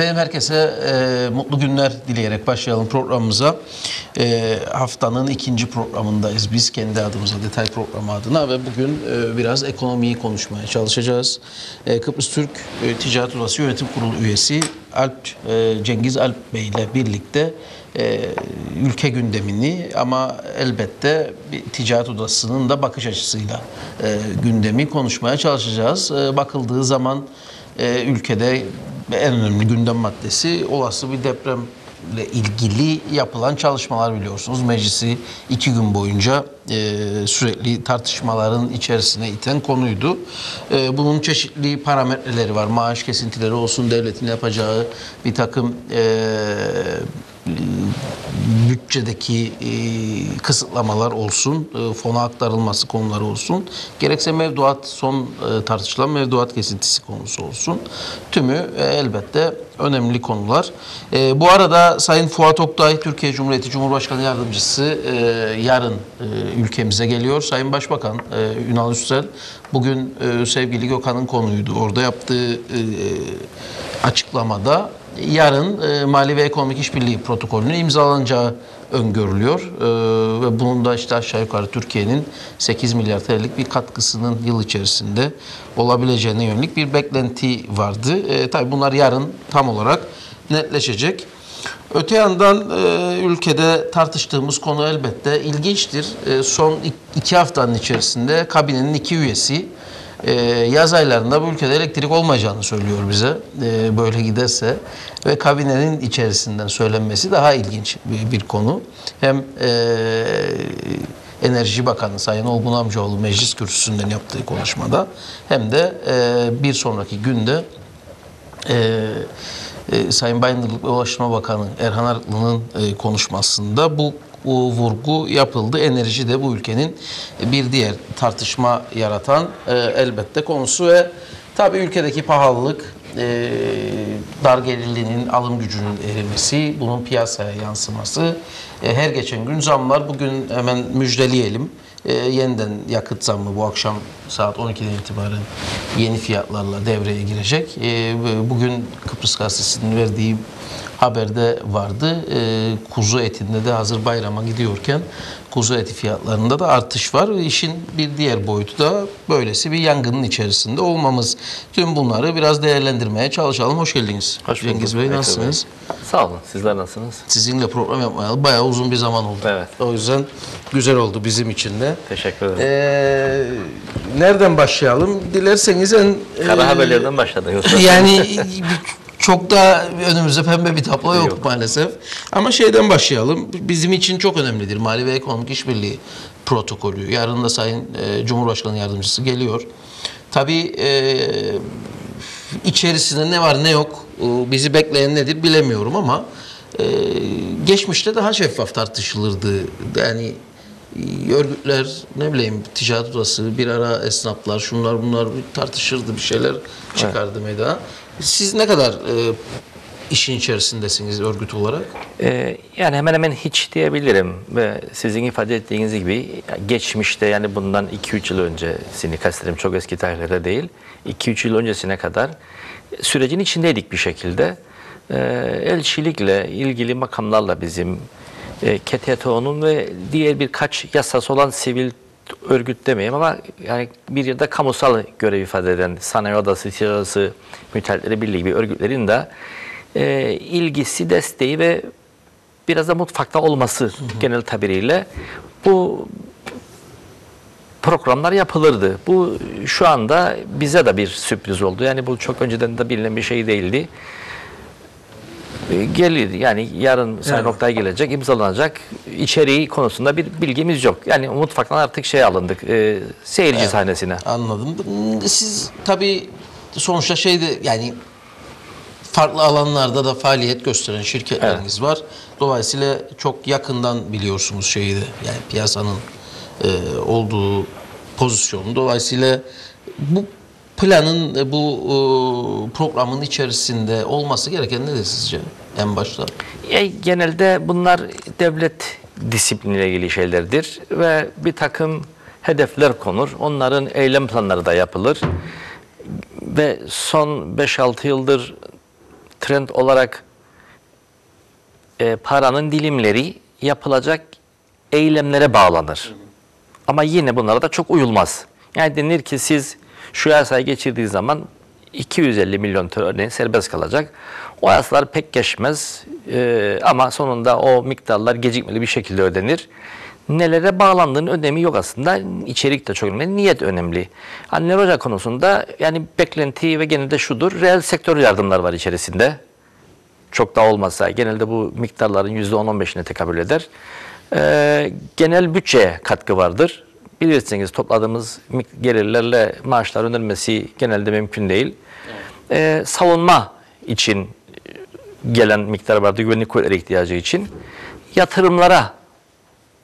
Efendim herkese e, mutlu günler dileyerek başlayalım programımıza. E, haftanın ikinci programındayız biz kendi adımıza detay programı adına ve bugün e, biraz ekonomiyi konuşmaya çalışacağız. E, Kıbrıs Türk e, Ticaret Odası Yönetim Kurulu üyesi Alp e, Cengiz Alp Bey ile birlikte e, ülke gündemini ama elbette bir ticaret odasının da bakış açısıyla e, gündemi konuşmaya çalışacağız. E, bakıldığı zaman e, ülkede en önemli gündem maddesi olası bir depremle ilgili yapılan çalışmalar biliyorsunuz. Meclisi iki gün boyunca e, sürekli tartışmaların içerisine iten konuydu. E, bunun çeşitli parametreleri var. Maaş kesintileri olsun, devletin yapacağı bir takım e, bütçedeki e, kısıtlamalar olsun, e, fona aktarılması konuları olsun, gerekse mevduat son e, tartışılan mevduat kesintisi konusu olsun. Tümü e, elbette önemli konular. E, bu arada Sayın Fuat Oktay, Türkiye Cumhuriyeti Cumhurbaşkanı Yardımcısı e, yarın e, ülkemize geliyor. Sayın Başbakan e, Ünal Üstel bugün e, sevgili Gökhan'ın konuydu. Orada yaptığı e, açıklamada yarın e, Mali ve Ekonomik İşbirliği protokolünün imzalanacağı öngörülüyor. E, ve bunun da işte aşağı yukarı Türkiye'nin 8 milyar TL'lik bir katkısının yıl içerisinde olabileceğine yönelik bir beklenti vardı. E, tabii bunlar yarın tam olarak netleşecek. Öte yandan e, ülkede tartıştığımız konu elbette ilginçtir. E, son iki haftanın içerisinde kabinenin iki üyesi e, yaz aylarında bu ülkede elektrik olmayacağını söylüyor bize e, böyle giderse ve kabinenin içerisinden söylenmesi daha ilginç bir, bir konu. Hem e, Enerji Bakanı Sayın Olgun Amcaoğlu meclis kürsüsünden yaptığı konuşmada hem de e, bir sonraki günde e, e, Sayın Bayındırlık ve Ulaştırma Bakanı Erhan Arıklı'nın e, konuşmasında bu vurgu yapıldı. Enerji de bu ülkenin bir diğer tartışma yaratan e, elbette konusu ve tabii ülkedeki pahalılık, e, dar gelirliliğinin alım gücünün erimesi, bunun piyasaya yansıması, e, her geçen gün zamlar. Bugün hemen müjdeleyelim. Yeniden yakıt zammı bu akşam saat 12'den itibaren yeni fiyatlarla devreye girecek. Bugün Kıbrıs Gazetesi'nin verdiği haberde vardı. E, kuzu etinde de hazır bayrama gidiyorken kuzu eti fiyatlarında da artış var. İşin bir diğer boyutu da böylesi bir yangının içerisinde olmamız. Tüm bunları biraz değerlendirmeye çalışalım. Hoş geldiniz. Hoş bulduk. Cengiz Bey nasılsınız? Sağ olun. Sizler nasılsınız? Sizinle program yapmayalı bayağı uzun bir zaman oldu. Evet. O yüzden güzel oldu bizim için de. Teşekkür ederim. Ee, nereden başlayalım? Dilerseniz en... Kara e, haberlerden başladı. Yoksa Yani çok da önümüzde pembe bir tablo yok, Yok. maalesef. Ama şeyden başlayalım. Bizim için çok önemlidir. Mali ve Ekonomik İşbirliği protokolü. Yarın da Sayın e, Cumhurbaşkanı Yardımcısı geliyor. Tabii e, içerisinde ne var ne yok e, bizi bekleyen nedir bilemiyorum ama e, geçmişte daha şeffaf tartışılırdı. Yani e, örgütler ne bileyim ticaret odası bir ara esnaflar şunlar bunlar tartışırdı bir şeyler çıkardı meydana. Siz ne kadar e, işin içerisindesiniz örgüt olarak? Ee, yani hemen hemen hiç diyebilirim ve sizin ifade ettiğiniz gibi geçmişte yani bundan 2-3 yıl öncesini kastederim çok eski tarihlerde değil 2-3 yıl öncesine kadar sürecin içindeydik bir şekilde. Ee, elçilikle ilgili makamlarla bizim e, KTTO'nun ve diğer birkaç yasası olan sivil örgüt demeyeyim ama yani bir yılda kamusal görev ifade eden sanayi odası, ticaret odası, müteahhitleri birliği gibi örgütlerin de e, ilgisi, desteği ve biraz da mutfakta olması genel tabiriyle bu programlar yapılırdı. Bu şu anda bize de bir sürpriz oldu. Yani bu çok önceden de bilinen bir şey değildi. Gelir yani yarın Sayın Evet. Oktay gelecek, imzalanacak. İçeriği konusunda bir bilgimiz yok. Yani mutfaktan artık şey alındık, e, seyirci sahnesine. Anladım. Siz tabii sonuçta şeyde yani farklı alanlarda da faaliyet gösteren şirketleriniz var. Dolayısıyla çok yakından biliyorsunuz şeyi de yani piyasanın e, olduğu pozisyonu. Dolayısıyla bu planın e, bu e, programın içerisinde olması gereken nedir sizce en başta? Genelde bunlar devlet disipliniyle ilgili şeylerdir ve bir takım hedefler konur. Onların eylem planları da yapılır. Ve son 5-6 yıldır trend olarak e, paranın dilimleri yapılacak eylemlere bağlanır. Ama yine bunlara da çok uyulmaz. Yani denir ki siz şu yasayı geçirdiği zaman 250 milyon tır örneğin serbest kalacak. O yasalar pek geçmez e, ama sonunda o miktarlar gecikmeli bir şekilde ödenir. Nelere bağlandığının önemi yok aslında. İçerik de çok önemli, niyet önemli. Anne Hoca konusunda yani beklenti ve genelde şudur. Reel sektör yardımlar var içerisinde çok da olmasa genelde bu miktarların %10-15'ine tekabül eder. Ee, genel bütçeye katkı vardır. Bilirsiniz topladığımız gelirlerle maaşlar ödenmesi genelde mümkün değil. Ee, savunma için gelen miktar vardır güvenlik kuvvetleri ihtiyacı için. Yatırımlara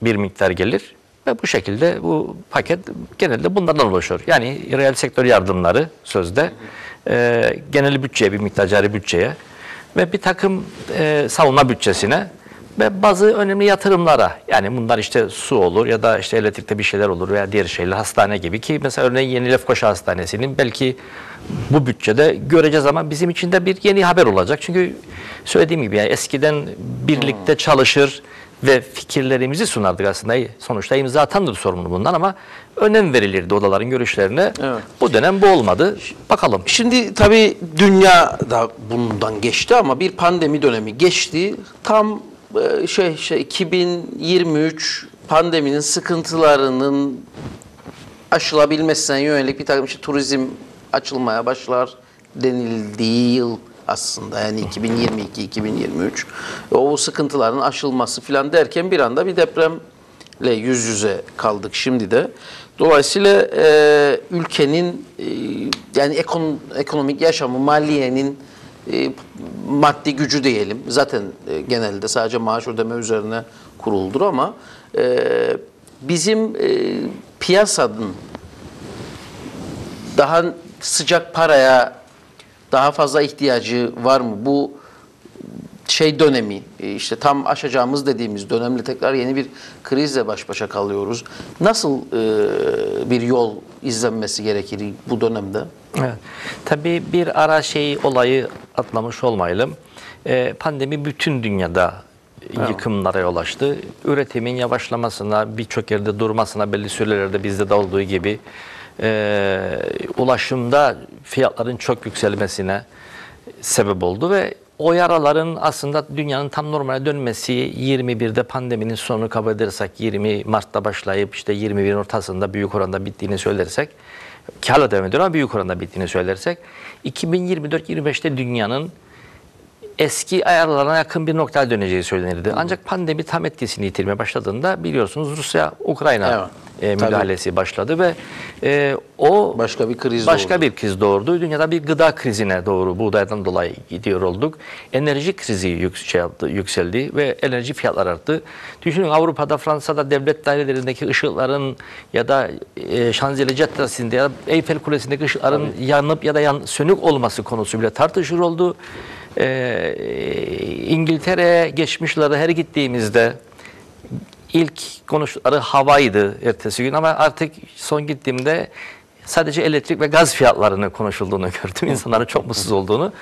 bir miktar gelir ve bu şekilde bu paket genelde bunlardan oluşur. Yani reel sektör yardımları sözde e, genel bütçeye bir miktar cari bütçeye ve bir takım e, savunma bütçesine ve bazı önemli yatırımlara yani bunlar işte su olur ya da işte elektrikte bir şeyler olur veya diğer şeyler hastane gibi ki mesela örneğin Yeni Lefkoşa Hastanesi'nin belki bu bütçede göreceğiz ama bizim için de bir yeni haber olacak. Çünkü söylediğim gibi yani eskiden birlikte çalışır ve fikirlerimizi sunardık aslında. Sonuçta imza atandır sorumlu bundan ama önem verilirdi odaların görüşlerine. Evet. Bu dönem bu olmadı. Bakalım. Şimdi tabii dünya da bundan geçti ama bir pandemi dönemi geçti. Tam şey şey 2023 pandeminin sıkıntılarının aşılabilmesine yönelik bir takım işte turizm açılmaya başlar denildiği yıl aslında yani 2022-2023 o sıkıntıların aşılması filan derken bir anda bir depremle yüz yüze kaldık şimdi de. Dolayısıyla e, ülkenin e, yani ekon, ekonomik yaşamı, maliyenin e, maddi gücü diyelim. Zaten e, genelde sadece maaş ödeme üzerine kuruldur ama e, bizim e, piyasanın daha sıcak paraya daha fazla ihtiyacı var mı? Bu şey dönemi e, işte tam aşacağımız dediğimiz dönemle tekrar yeni bir krizle baş başa kalıyoruz. Nasıl e, bir yol izlenmesi gerekir bu dönemde? Evet. Tabii bir ara şey olayı atlamış olmayalım. Ee, pandemi bütün dünyada yıkımlara yol açtı. Üretimin yavaşlamasına, birçok yerde durmasına, belli sürelerde bizde de olduğu gibi e, ulaşımda fiyatların çok yükselmesine sebep oldu ve o yaraların aslında dünyanın tam normale dönmesi 21'de pandeminin sonunu kabul edersek 20 Mart'ta başlayıp işte 21'in ortasında büyük oranda bittiğini söylersek ki hala devam ediyor ama büyük oranda bittiğini söylersek 2024-25'te dünyanın eski ayarlarına yakın bir noktaya döneceği söylenirdi. Ancak pandemi tam etkisini yitirmeye başladığında biliyorsunuz Rusya-Ukrayna Evet, e, tabii. müdahalesi başladı ve e, o Başka bir kriz başka doğurdu. bir kriz doğurdu. Dünyada bir gıda krizine doğru buğdaydan dolayı gidiyor olduk. Enerji krizi yük, yaptı, yükseldi ve enerji fiyatları arttı. Düşünün Avrupa'da, Fransa'da devlet dairelerindeki ışıkların ya da e, Şanzelize Caddesi'nde ya da Eyfel Kulesi'ndeki ışıkların yanıp ya da yan, sönük olması konusu bile tartışılır oldu. E, İngiltere'ye geçmişlere her gittiğimizde ilk konuştukları havaydı ertesi gün ama artık son gittiğimde sadece elektrik ve gaz fiyatlarını konuşulduğunu gördüm. İnsanların çok mutsuz olduğunu.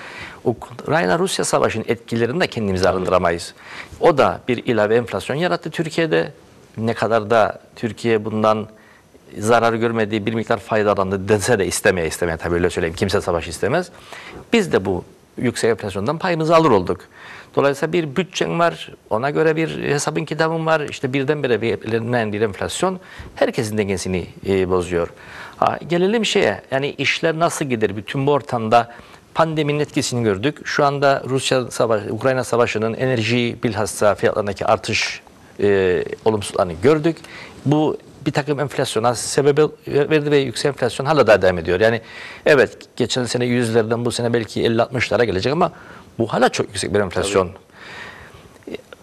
Ukrayna-Rusya savaşının etkilerini de kendimize arındıramayız. O da bir ilave enflasyon yarattı Türkiye'de. Ne kadar da Türkiye bundan zarar görmediği bir miktar faydalandı dense de istemeye istemeye tabii öyle söyleyeyim. Kimse savaş istemez. Biz de bu yüksek enflasyondan payımızı alır olduk. Dolayısıyla bir bütçen var, ona göre bir hesabın kitabın var. İşte birdenbire belirlenen bir enflasyon herkesin dengesini e, bozuyor. Ha, gelelim şeye, yani işler nasıl gider? Bütün bu ortamda pandeminin etkisini gördük. Şu anda Rusya savaşı, Ukrayna savaşının enerji bilhassa fiyatlarındaki artış e, olumsuzlarını gördük. Bu bir takım enflasyona sebep verdi ve yüksek enflasyon hala da devam ediyor. Yani evet geçen sene yüzlerden bu sene belki 50-60'lara gelecek ama bu hala çok yüksek bir enflasyon.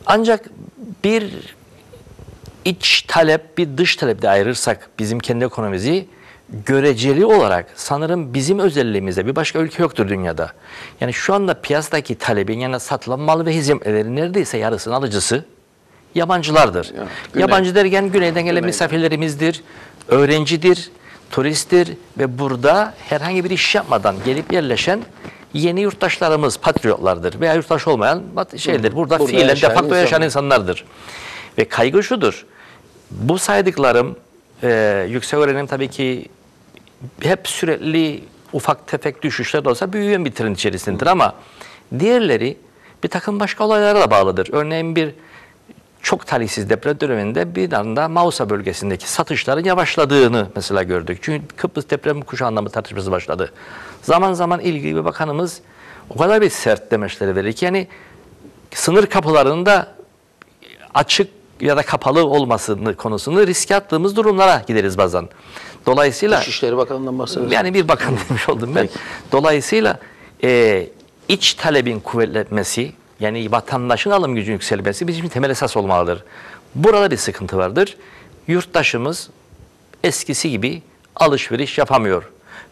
Ancak bir iç talep bir dış talep de ayırırsak bizim kendi ekonomimizi göreceli olarak sanırım bizim özelliğimizde bir başka ülke yoktur dünyada. Yani şu anda piyasadaki talebin yani satılan mal ve hizmetlerin neredeyse yarısının alıcısı yabancılardır. Ya, güney. Yabancı derken güneyden gelen Güneyden. misafirlerimizdir, öğrencidir, turisttir ve burada herhangi bir iş yapmadan gelip yerleşen yeni yurttaşlarımız patriotlardır veya yurttaş olmayan şeydir. Burada, Burada fiilen de yaşayan facto yaşayan insanlar. insanlardır. Ve kaygı şudur. Bu saydıklarım e, yüksek öğrenim tabii ki hep sürekli ufak tefek düşüşler de olsa büyüyen bir trend içerisindedir ama diğerleri bir takım başka olaylara da bağlıdır. Örneğin bir çok talihsiz deprem döneminde bir anda Mausa bölgesindeki satışların yavaşladığını mesela gördük. Çünkü Kıbrıs deprem kuşağında mı tartışması başladı. Zaman zaman ilgili bir bakanımız o kadar bir sert demeçleri verir ki yani sınır kapılarında açık ya da kapalı olmasını konusunu riske attığımız durumlara gideriz bazen. Dolayısıyla Dışişleri Bakanı'ndan bahsediyoruz. yani bir bakan demiş oldum ben. Dolayısıyla e, iç talebin kuvvetlenmesi yani vatandaşın alım gücünün yükselmesi bizim için temel esas olmalıdır. Burada bir sıkıntı vardır. Yurttaşımız eskisi gibi alışveriş yapamıyor.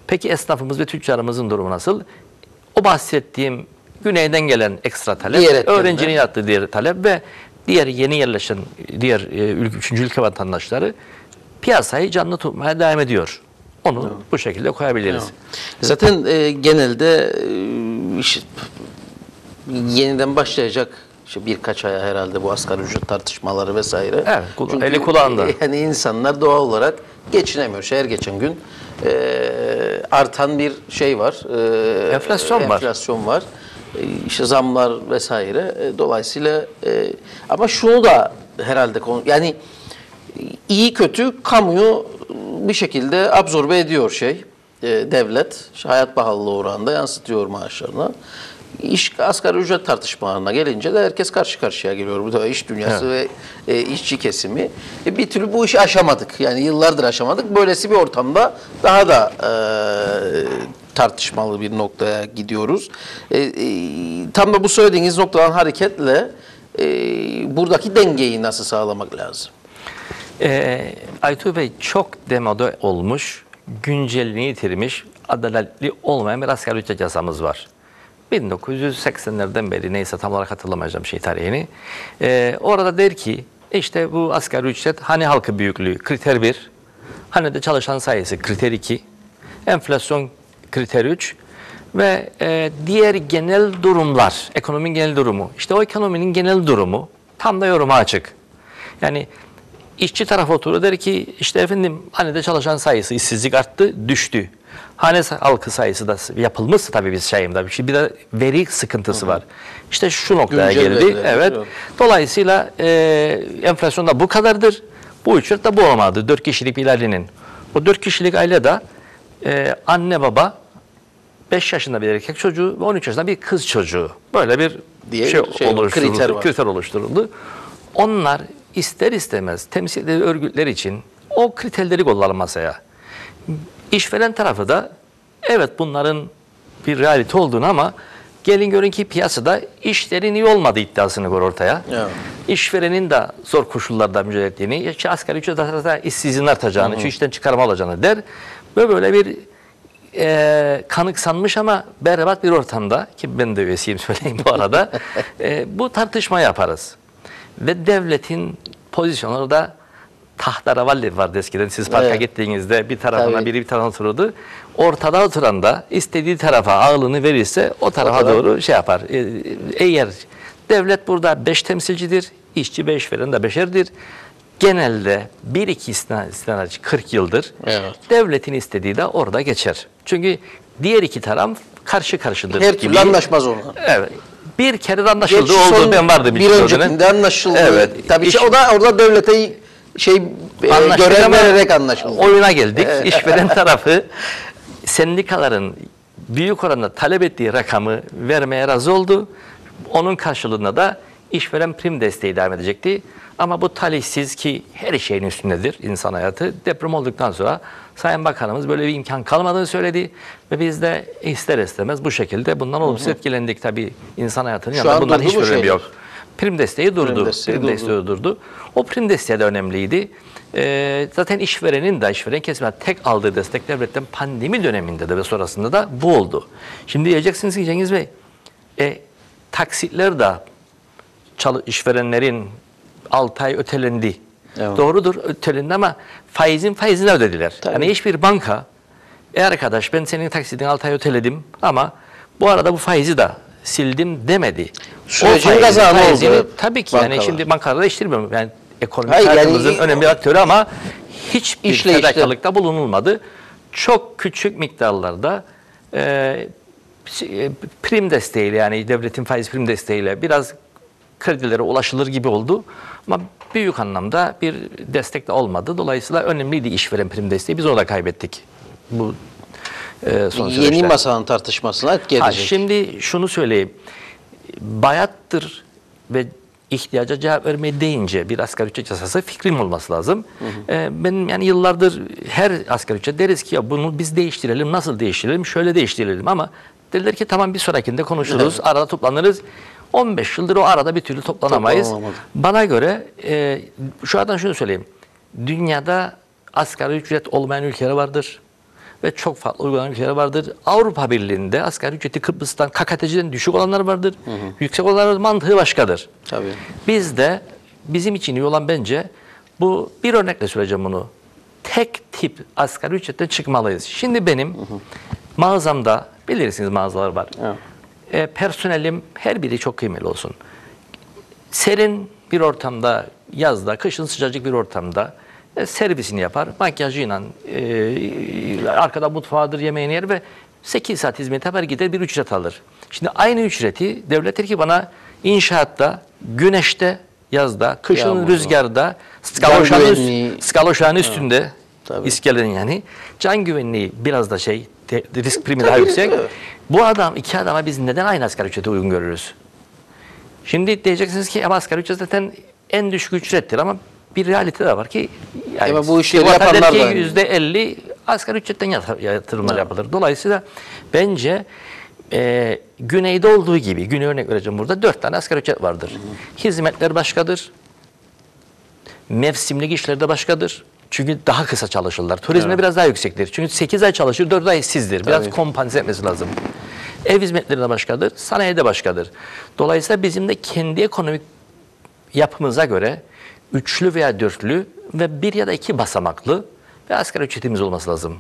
Peki esnafımız ve tüccarımızın durumu nasıl? O bahsettiğim güneyden gelen ekstra talep, Diğer öğrencinin yaptığı diğer talep ve diğer yeni yerleşen diğer e, üçüncü ülke vatandaşları piyasayı canlı tutmaya devam ediyor. Onu bu şekilde koyabiliriz. Zaten e, genelde e, iş- yeniden başlayacak işte birkaç aya herhalde bu asgari ücret tartışmaları vesaire. Evet, kula- eli kulağında. Yani insanlar doğal olarak geçinemiyor. Her geçen gün e, artan bir şey var. E, Enflasyon var. Enflasyon var. E, işte zamlar vesaire. E, dolayısıyla e, ama şunu da herhalde konu yani iyi kötü kamuyu bir şekilde absorbe ediyor şey e, devlet İşte hayat pahalılığı oranında yansıtıyor maaşlarına. İş asgari ücret tartışmalarına gelince de herkes karşı karşıya geliyor. Bu da iş dünyası ve e, işçi kesimi. E, bir türlü bu işi aşamadık. Yani yıllardır aşamadık. Böylesi bir ortamda daha da e, tartışmalı bir noktaya gidiyoruz. E, e, tam da bu söylediğiniz noktadan hareketle e, buradaki dengeyi nasıl sağlamak lazım? Ee, Aytu Bey çok demode olmuş, güncelliğini yitirmiş, adaletli olmayan bir asgari ücret yasamız var. 1980'lerden beri neyse tam olarak hatırlamayacağım şey tarihini. Ee, orada der ki işte bu asgari ücret hani halkı büyüklüğü kriter 1, hani de çalışan sayısı kriter 2, enflasyon kriter 3 ve e, diğer genel durumlar, ekonominin genel durumu. İşte o ekonominin genel durumu tam da yoruma açık. Yani işçi tarafı oturur der ki işte efendim hanede çalışan sayısı işsizlik arttı, düştü. Hane halkı sayısı da yapılmış tabii biz şeyimde bir şey. Bir de veri sıkıntısı var. İşte şu noktaya Güncel geldi. veriler, Evet. Dolayısıyla e, enflasyon da bu kadardır. Bu ücret de bu olmadı. Dört kişilik bir ailenin. O dört kişilik ailede e, anne baba 5 yaşında bir erkek çocuğu ve 13 yaşında bir kız çocuğu. Böyle bir Diye şey, şey oluşturuldu. kriter var. kriter oluşturuldu. Onlar ister istemez temsilcileri örgütler için o kriterleri koyarlar masaya. İşveren tarafı da evet bunların bir realite olduğunu ama gelin görün ki piyasada işlerin iyi olmadığı iddiasını koyar ortaya. Evet. İşverenin de zor koşullarda mücadele ettiğini, işte asgari ücret işsizliğin artacağını, şu işten çıkarma olacağını der. Ve böyle bir e, kanıksanmış ama berbat bir ortamda ki ben de üyesiyim söyleyeyim bu arada e, bu tartışma yaparız. Ve devletin pozisyonu da tahtaravalli vardı eskiden. Siz parka Evet. gittiğinizde bir tarafına Tabii. biri bir tarafına otururdu. Ortada oturan da istediği tarafa ağırlığını verirse o tarafa taraf- doğru şey yapar. E, Eğer devlet burada beş temsilcidir, işçi ve işveren de beşerdir. Genelde bir iki istina, istina 40 yıldır Evet. devletin istediği de orada geçer. Çünkü diğer iki taraf karşı karşıdır Her türlü anlaşmaz onlar. Evet. Bir kere de anlaşıldı Gerçi oldu. Ben vardım bir o öncekinde anlaşıldı. Evet. Tabii İş- ki o da orada devlete şey e, görev vererek anlaşıldı. Oyuna geldik. İşveren tarafı sendikaların büyük oranda talep ettiği rakamı vermeye razı oldu. Onun karşılığında da işveren prim desteği devam edecekti. Ama bu talihsiz ki her şeyin üstündedir insan hayatı. Deprem olduktan sonra Sayın Bakanımız böyle bir imkan kalmadığını söyledi. Ve biz de ister istemez bu şekilde bundan olumsuz etkilendik. Tabii insan hayatının yanında an bundan hiçbir önemi şeyler? yok. Prim desteği durdu. Prim desteği desteği, durdu. durdu. O prim desteği de önemliydi. Ee, zaten işverenin de işveren kesimine tek aldığı destek devletten pandemi döneminde de ve sonrasında da bu oldu. Şimdi diyeceksiniz ki Cengiz Bey, e, taksitler de işverenlerin 6 ay ötelendi. Evet. Doğrudur ötelendi ama faizin faizini ödediler. Tabii. Yani hiçbir banka, e arkadaş ben senin taksidini 6 ay öteledim ama Bu arada bu faizi de sildim demedi. Sürecin faizin kazanı oldu Tabii ki yani bankalar. şimdi bankaları değiştirmiyorum. Yani ekonomik Hayır, yani- hayatımızın önemli bir aktörü ama hiçbir fedakarlıkta bulunulmadı. Çok küçük miktarlarda e, e, prim desteğiyle yani devletin faiz prim desteğiyle biraz kredilere ulaşılır gibi oldu. Ama büyük anlamda bir destek de olmadı. Dolayısıyla önemliydi işveren prim desteği. Biz orada kaybettik. Bu e, son Yeni süreçte. masanın tartışmasına gelecek. Ha, şimdi şunu söyleyeyim. Bayattır ve ihtiyaca cevap vermeyi deyince bir asgari ücret yasası fikrim olması lazım. Ee, benim yani yıllardır her asgari ücret deriz ki ya bunu biz değiştirelim. Nasıl değiştirelim? Şöyle değiştirelim ama dediler ki tamam bir sonrakinde konuşuruz. Arada toplanırız. 15 yıldır o arada bir türlü toplanamayız. Bana göre e, şu anda şunu söyleyeyim. Dünyada asgari ücret olmayan ülkeler vardır ve çok farklı uygulanan ülkeler vardır. Avrupa Birliği'nde asgari ücreti Kıbrıs'tan, KKTC'den düşük olanlar vardır. Yüksek olanların mantığı başkadır. Tabii. Bizde bizim için iyi olan bence bu bir örnekle söyleyeceğim bunu. Tek tip asgari ücretten çıkmalıyız. Şimdi benim mağazamda bilirsiniz mağazalar var. Evet. E, personelim her biri çok kıymetli olsun. Serin bir ortamda, yazda, kışın sıcacık bir ortamda servisini yapar. Makyajıyla e, arkada mutfağıdır, yemeğini yer ve 8 saat hizmet yapar gider bir ücret alır. Şimdi aynı ücreti devlet der ki bana inşaatta, güneşte, yazda, kışın Yağmurda. rüzgarda, skaloşanın, skaloşanın üstünde, Tabii. iskelenin yani, can güvenliği biraz da şey, te- risk primi daha yüksek. evet. Bu adam, iki adama biz neden aynı asgari ücrete uygun görürüz? Şimdi diyeceksiniz ki ama asgari ücret zaten en düşük ücrettir ama bir realite de var ki yani Ama bu sigorta yapanlar da- yüzde elli asgari ücretten yatır- yatırımlar yapılır. Dolayısıyla bence e, güneyde olduğu gibi, güney örnek vereceğim burada dört tane asgari ücret vardır. Hizmetler başkadır, mevsimlik işler de başkadır. Çünkü daha kısa çalışırlar. Turizmde biraz daha yüksektir. Çünkü 8 ay çalışır, 4 ay işsizdir. Biraz Tabii. kompanse etmesi lazım. Ev hizmetleri de başkadır, sanayi de başkadır. Dolayısıyla bizim de kendi ekonomik yapımıza göre üçlü veya dörtlü ve bir ya da iki basamaklı ve asgari ücretimiz olması lazım.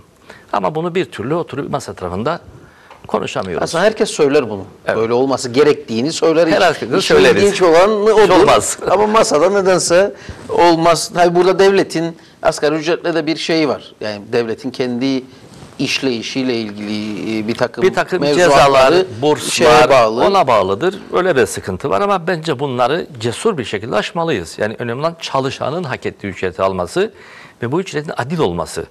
Ama bunu bir türlü oturup masa tarafında konuşamıyoruz. Aslında herkes söyler bunu. Böyle olması gerektiğini söyler. Herkes söyleriz. ilginç olan odur. olmaz. Ama masada nedense olmaz. Tabii burada devletin asgari ücretle de bir şeyi var. Yani devletin kendi işleyişiyle ilgili e, bir takım bir takım mevzuatları cezalar, şeye burslar bağlı. ona bağlıdır. Öyle bir sıkıntı var ama bence bunları cesur bir şekilde aşmalıyız. Yani önemli olan çalışanın hak ettiği ücreti alması ve bu ücretin adil olması.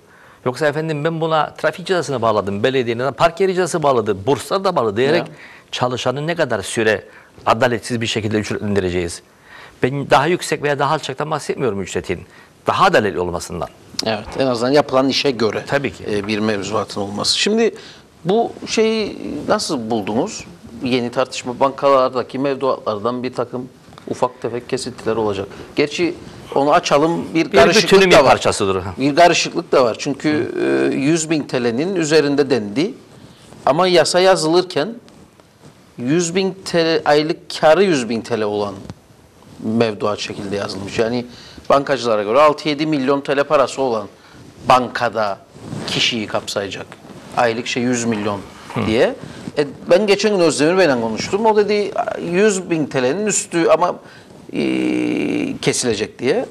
Yoksa efendim ben buna trafik cezasını bağladım, belediyenin park yeri cezası bağladı, burslar da bağlı diyerek Ya. çalışanı ne kadar süre adaletsiz bir şekilde ücretlendireceğiz. Ben daha yüksek veya daha alçaktan bahsetmiyorum ücretin. Daha adaletli olmasından. Evet, en azından yapılan işe göre Tabii ki. e, bir mevzuatın olması. Şimdi bu şeyi nasıl buldunuz? Yeni tartışma bankalardaki mevduatlardan bir takım ufak tefek kesintiler olacak. Gerçi onu açalım bir, Bir karışıklık da bir var. parçasıdır. Bir karışıklık da var. Çünkü e, 100 bin TL'nin üzerinde dendi. Ama yasa yazılırken 100 bin TL aylık karı 100 bin TL olan mevduat şekilde yazılmış. Yani bankacılara göre 6-7 milyon TL parası olan bankada kişiyi kapsayacak. Aylık şey 100 milyon diye. E, ben geçen gün Özdemir Bey'le konuştum. O dedi 100 bin TL'nin üstü ama e, kesilecek diye.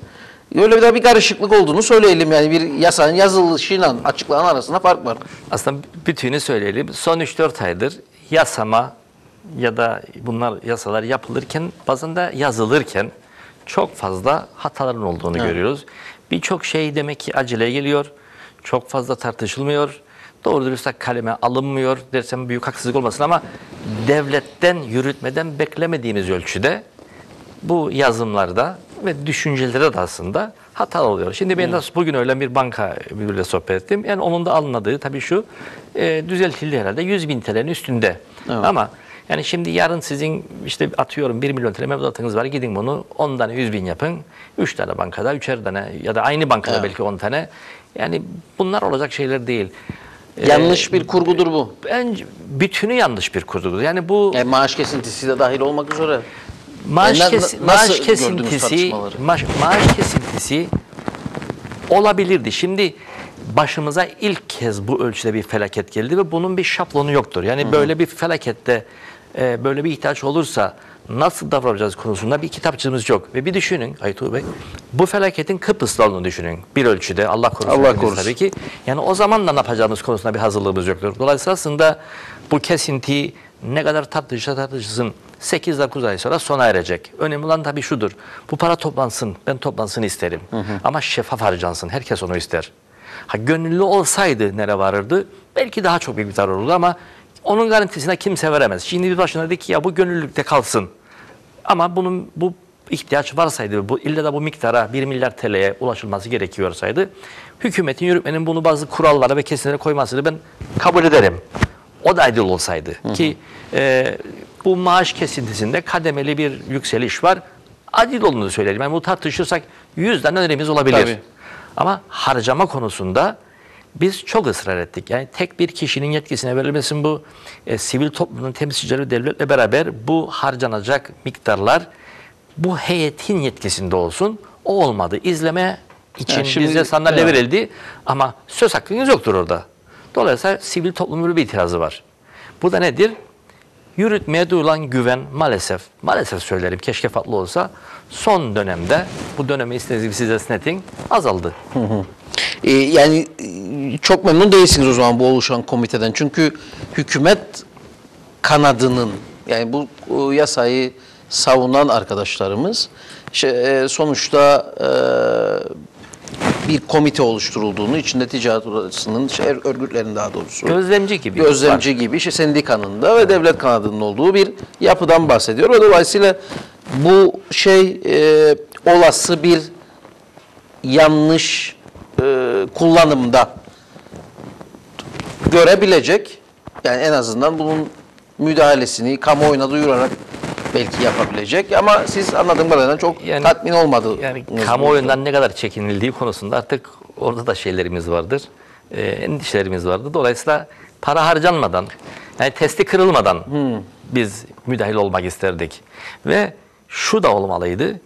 Öyle bir de bir karışıklık olduğunu söyleyelim. Yani bir yasanın yazılışıyla açıklanan arasında fark var. Aslında bütünü söyleyelim. Son 3-4 aydır yasama ya da bunlar yasalar yapılırken bazen de yazılırken çok fazla hataların olduğunu görüyoruz. Birçok şey demek ki aceleye geliyor. Çok fazla tartışılmıyor. Doğru dürüst kaleme alınmıyor dersem büyük haksızlık olmasın ama devletten, yürütmeden beklemediğimiz ölçüde bu yazımlarda ve düşüncelerde de aslında hata oluyor. Şimdi ben de bugün öyle bir banka biriyle sohbet ettim. Yani onun da anladığı tabii şu, e, düzeltildi herhalde 100 bin TL'nin üstünde. Ama yani şimdi yarın sizin işte atıyorum 1 milyon TL mevduatınız var gidin bunu 10 tane 100 bin yapın. 3 tane bankada, 3'er tane ya da aynı bankada belki 10 tane. Yani bunlar olacak şeyler değil. Ee, Yanlış bir kurgudur bu. Bence bütünü yanlış bir kurgudur. Yani bu Yani maaş kesintisi de dahil olmak üzere. Maaş, Yani na- kes- maaş kesintisi maaş, maaş kesintisi olabilirdi. Şimdi başımıza ilk kez bu ölçüde bir felaket geldi ve bunun bir şablonu yoktur. Yani böyle bir felakette e, böyle bir ihtiyaç olursa nasıl davranacağız konusunda bir kitapçığımız yok. Ve bir düşünün Aytuğ Bey, bu felaketin Kıbrıs'ta olduğunu düşünün. Bir ölçüde Allah korusun. Allah korusun. Tabii ki. Yani o zaman da ne yapacağımız konusunda bir hazırlığımız yoktur. Dolayısıyla aslında bu kesinti ne kadar tartışırsa tartışılsın 8-9 ay sonra sona erecek. Önemli olan tabii şudur. Bu para toplansın. Ben toplansın isterim. Ama şeffaf harcansın. Herkes onu ister. Ha gönüllü olsaydı nere varırdı? Belki daha çok bir miktar olurdu ama onun garantisine kimse veremez. Şimdi bir başına dedi ki ya bu gönüllülükte kalsın. Ama bunun bu ihtiyaç varsaydı, bu illa da bu miktara 1 milyar TL'ye ulaşılması gerekiyorsaydı, hükümetin, yürütmenin bunu bazı kurallara ve kesinlere koymasını ben kabul ederim. O da adil olsaydı. Ki e, bu maaş kesintisinde kademeli bir yükseliş var. Adil olduğunu söyleyelim. Yani bu tartışırsak yüzden önerimiz olabilir. Tabii. Ama harcama konusunda biz çok ısrar ettik. Yani tek bir kişinin yetkisine verilmesin bu e, sivil toplumun temsilcileri devletle beraber bu harcanacak miktarlar bu heyetin yetkisinde olsun. O olmadı. İzleme için Yani şimdi- bize sandalye Evet. verildi ama söz hakkınız yoktur orada. Dolayısıyla sivil toplumun bir itirazı var. Bu da nedir? Yürütmeye duyulan güven maalesef, maalesef söylerim keşke farklı olsa son dönemde bu dönemi istediğiniz gibi size esnetin azaldı. Ee, yani e, çok memnun değilsiniz o zaman bu oluşan komiteden. Çünkü hükümet kanadının yani bu e, yasayı savunan arkadaşlarımız şey, e, sonuçta e, bir komite oluşturulduğunu, içinde ticaret odasının, şey, örgütlerin daha doğrusu. Gözlemci gibi. gözlemci gibi işte sendikanın da ve devlet kanadının olduğu bir yapıdan bahsediyor. Ve dolayısıyla bu şey e, olası bir yanlış e, kullanımda görebilecek yani en azından bunun müdahalesini kamuoyuna duyurarak belki yapabilecek ama siz anladığım kadarıyla çok Yani- tatmin olmadı. Yani kamuoyundan ne kadar çekinildiği konusunda artık orada da şeylerimiz vardır. E, endişelerimiz vardır. Dolayısıyla para harcanmadan, yani testi kırılmadan biz müdahil olmak isterdik. Ve şu da olmalıydı.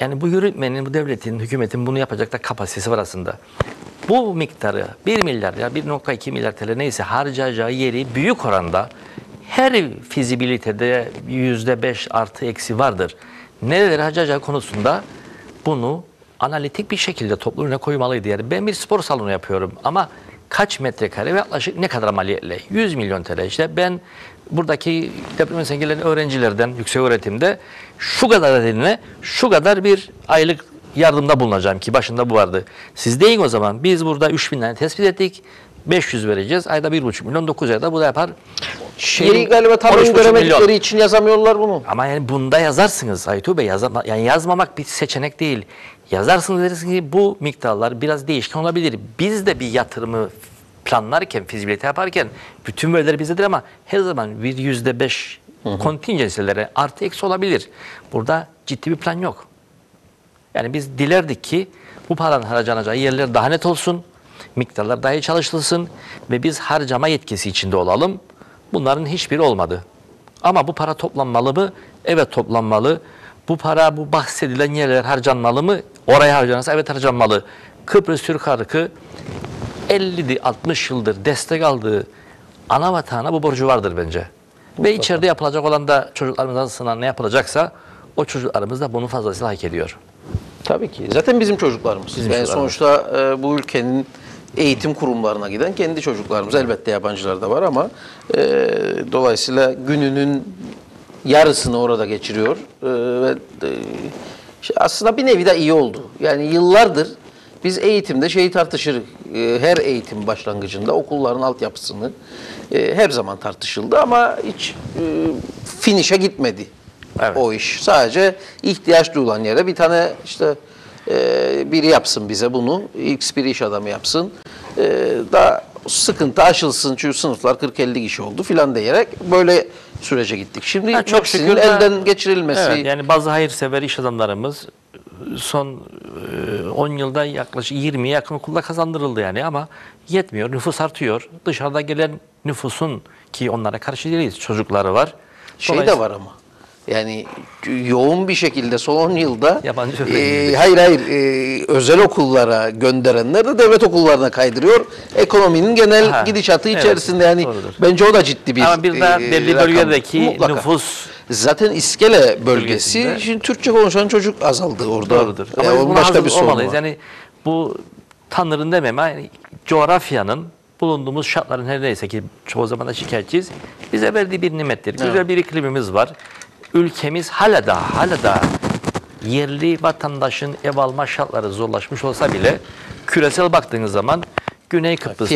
Yani bu yürütmenin, bu devletin, hükümetin bunu yapacak da kapasitesi var aslında. Bu miktarı 1 milyar ya 1.2 milyar TL neyse harcayacağı yeri büyük oranda her fizibilitede yüzde beş artı eksi vardır. Neleri harcayacağı konusunda bunu analitik bir şekilde toplum önüne koymalıydı. Yani ben bir spor salonu yapıyorum ama kaç metrekare ve yaklaşık ne kadar maliyetle? 100 milyon TL. İşte ben buradaki depremden gelen öğrencilerden yüksek öğretimde şu kadar eline şu kadar bir aylık yardımda bulunacağım ki başında bu vardı. Siz deyin o zaman biz burada 3 bin tane tespit ettik. 500 vereceğiz. Ayda 1,5 milyon 9 ayda bu da yapar. Şeyi galiba 13,5 tam milyon. göremedikleri için yazamıyorlar bunu. Ama yani bunda yazarsınız Aytu Bey. Yazama, yani yazmamak bir seçenek değil. Yazarsınız dersiniz ki bu miktarlar biraz değişken olabilir. Biz de bir yatırımı planlarken, fizibilite yaparken bütün veriler bizdedir ama her zaman bir yüzde beş kontingensilere artı eksi olabilir. Burada ciddi bir plan yok. Yani biz dilerdik ki bu paranın harcanacağı yerler daha net olsun, miktarlar daha iyi çalışılsın ve biz harcama yetkisi içinde olalım. Bunların hiçbiri olmadı. Ama bu para toplanmalı mı? Evet toplanmalı. Bu para bu bahsedilen yerler harcanmalı mı? Oraya harcanırsa evet harcanmalı. Kıbrıs Türk halkı 50 60 yıldır destek aldığı ana vatana bu borcu vardır bence. Ve içeride yapılacak olan da çocuklarımız arasında ne yapılacaksa o çocuklarımız da bunu fazlasıyla hak ediyor. Tabii ki. Zaten bizim çocuklarımız. Bizim yani çocuklarımız. sonuçta e, bu ülkenin eğitim kurumlarına giden kendi çocuklarımız. Elbette yabancılar da var ama e, dolayısıyla gününün yarısını orada geçiriyor. E, ve e, işte aslında bir nevi de iyi oldu. Yani yıllardır biz eğitimde şeyi tartışırız. E, her eğitim başlangıcında okulların altyapısını e, her zaman tartışıldı ama hiç e, finişe gitmedi. Evet. O iş. Sadece ihtiyaç duyulan yere bir tane işte e, biri yapsın bize bunu. X bir iş adamı yapsın. E, da sıkıntı aşılsın çünkü sınıflar 40-50 kişi oldu filan diyerek böyle sürece gittik. Şimdi Ha, çok şükür de- elden geçirilmesi. Evet, yani bazı hayırsever iş adamlarımız son e, 10 yılda yaklaşık 20'ye yakın okulda kazandırıldı yani ama yetmiyor. Nüfus artıyor. Dışarıda gelen nüfusun ki onlara karşı değiliz. Çocukları var. şey de var ama. Yani yoğun bir şekilde son 10 yılda Yabancı e, hayır hayır e, özel okullara gönderenler de devlet okullarına kaydırıyor. Ekonominin genel Ha, gidişatı evet, içerisinde yani doğrudur. bence o da ciddi bir Ama bir de e, belli rakam. bölgedeki Mutlaka. nüfus Zaten İskele bölgesi, Bölgesinde. şimdi Türkçe konuşan çocuk azaldı orada. Doğrudur. Yani Ama onun buna başka bir sorun olmalıyız. var. Yani bu Tanrı'nın demem yani coğrafyanın bulunduğumuz şartların her neyse ki çoğu zaman da şikayetçiyiz. Bize verdiği bir nimettir. Güzel bir iklimimiz var. Ülkemiz hala da hala da yerli vatandaşın ev alma şartları zorlaşmış olsa bile küresel baktığınız zaman Güney Kıbrıs'tan?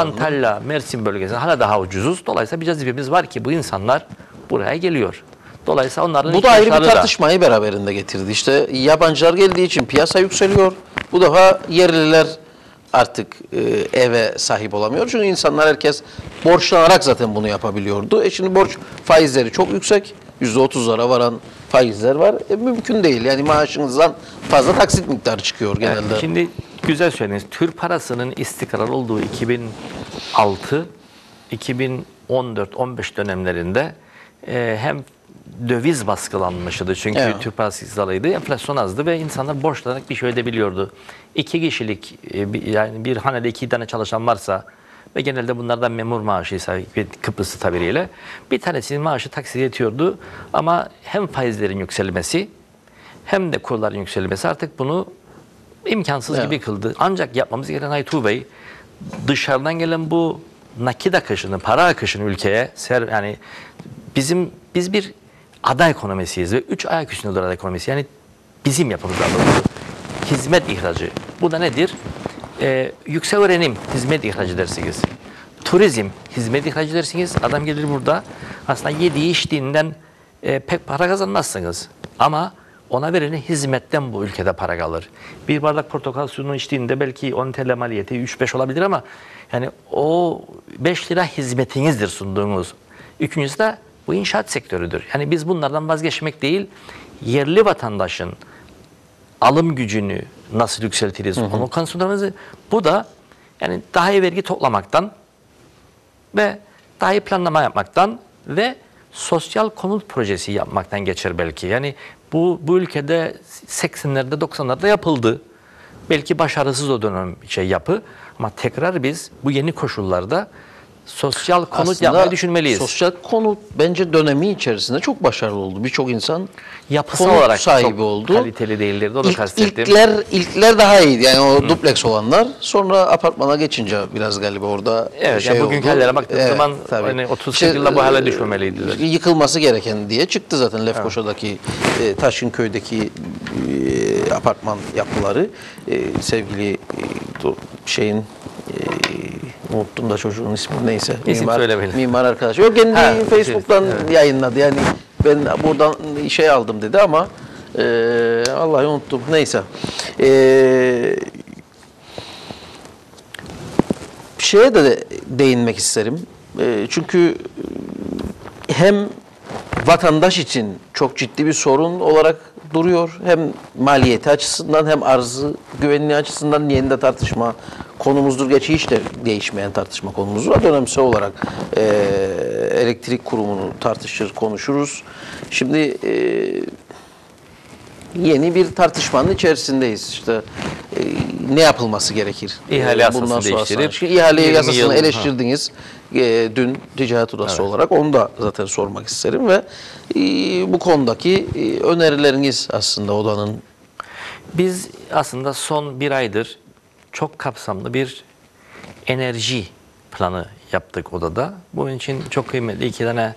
Antalya, Mersin bölgesinde hala daha ucuzuz. Dolayısıyla bir cazibemiz var ki bu insanlar buraya geliyor. Dolayısıyla onların Bu da ayrı bir ihtiyaçları da- tartışmayı beraberinde getirdi. İşte yabancılar geldiği için piyasa yükseliyor. Bu defa yerliler artık e, eve sahip olamıyor. Çünkü insanlar herkes borçlanarak zaten bunu yapabiliyordu. E şimdi borç faizleri çok yüksek. %30'lara varan faizler var. E, mümkün değil. Yani maaşınızdan fazla taksit miktarı çıkıyor genelde. Evet, şimdi güzel söylediniz. Türk parasının istikrar olduğu 2006 2014-15 dönemlerinde e, hem döviz baskılanmıştı çünkü Evet. Türk parası hizalıydı, enflasyon azdı ve insanlar borçlanarak bir şey ödebiliyordu. İki kişilik e, yani bir hanede iki tane çalışan varsa ve genelde bunlardan memur bir Kıbrıs'ı tabiriyle bir tanesinin maaşı taksit yetiyordu ama hem faizlerin yükselmesi hem de kurların yükselmesi artık bunu imkansız Evet. gibi kıldı. Ancak yapmamız gereken Aytuğ Bey dışarıdan gelen bu nakit akışını, para akışını ülkeye ser, yani bizim biz bir ada ekonomisiyiz ve üç ayak üstünde ada ekonomisi. Yani bizim yapımız. Hizmet ihracı. Bu da nedir? Ee, yüksek öğrenim hizmet ihracı dersiniz. Turizm hizmet ihracı dersiniz. Adam gelir burada aslında yediği içtiğinden e, pek para kazanmazsınız. Ama ona verilen hizmetten bu ülkede para kalır. Bir bardak portakal suyunu içtiğinde belki 10 TL maliyeti 3-5 olabilir ama yani o 5 lira hizmetinizdir sunduğunuz. Üçüncüsü de bu inşaat sektörüdür. Yani biz bunlardan vazgeçmek değil, yerli vatandaşın alım gücünü nasıl yükseltiriz onu konuşmalarımızı bu da yani daha iyi vergi toplamaktan ve daha iyi planlama yapmaktan ve sosyal konut projesi yapmaktan geçer belki. Yani bu bu ülkede 80'lerde 90'larda yapıldı. Belki başarısız o dönem şey yapı ama tekrar biz bu yeni koşullarda sosyal konut Aslında yapmayı düşünmeliyiz. Sosyal konut bence dönemi içerisinde çok başarılı oldu. Birçok insan Yapısal konut olarak sahibi oldu. kaliteli değillerdi. O da İlk, kastettim. ilkler, ilkler daha iyiydi. Yani o dupleks olanlar. Sonra apartmana geçince biraz galiba orada Evet, şey yani bugünkü oldu. hallere baktığımız zaman tabii. hani 30 yılda bu hale e, düşmemeliydiler. Yıkılması gereken diye çıktı zaten Lefkoşa'daki, e, Taşınköy'deki e, apartman yapıları. E, sevgili e, şeyin e, unuttum da çocuğun ismi neyse. İsim söylemeyin. Mimar arkadaş. Yok kendi Ha, Facebook'tan evet. yayınladı. Yani ben buradan şey aldım dedi ama e, Allah'ı unuttum. Neyse. E, şeye de değinmek isterim. E, çünkü hem vatandaş için çok ciddi bir sorun olarak duruyor. Hem maliyeti açısından hem arzı güvenliği açısından yeni de tartışma konumuzdur. Geçi hiç de değişmeyen tartışma konumuz var. Dönemsel olarak e, elektrik kurumunu tartışır, konuşuruz. Şimdi e, yeni bir tartışmanın içerisindeyiz. İşte e, ne yapılması gerekir? İhale E, yasasını değiştirip Şu ihale 20 yasasını yıl- eleştirdiniz e, dün ticaret odası olarak. Onu da zaten sormak isterim ve e, bu konudaki e, önerileriniz aslında odanın Biz aslında son bir aydır çok kapsamlı bir enerji planı yaptık odada. Bunun için çok kıymetli iki tane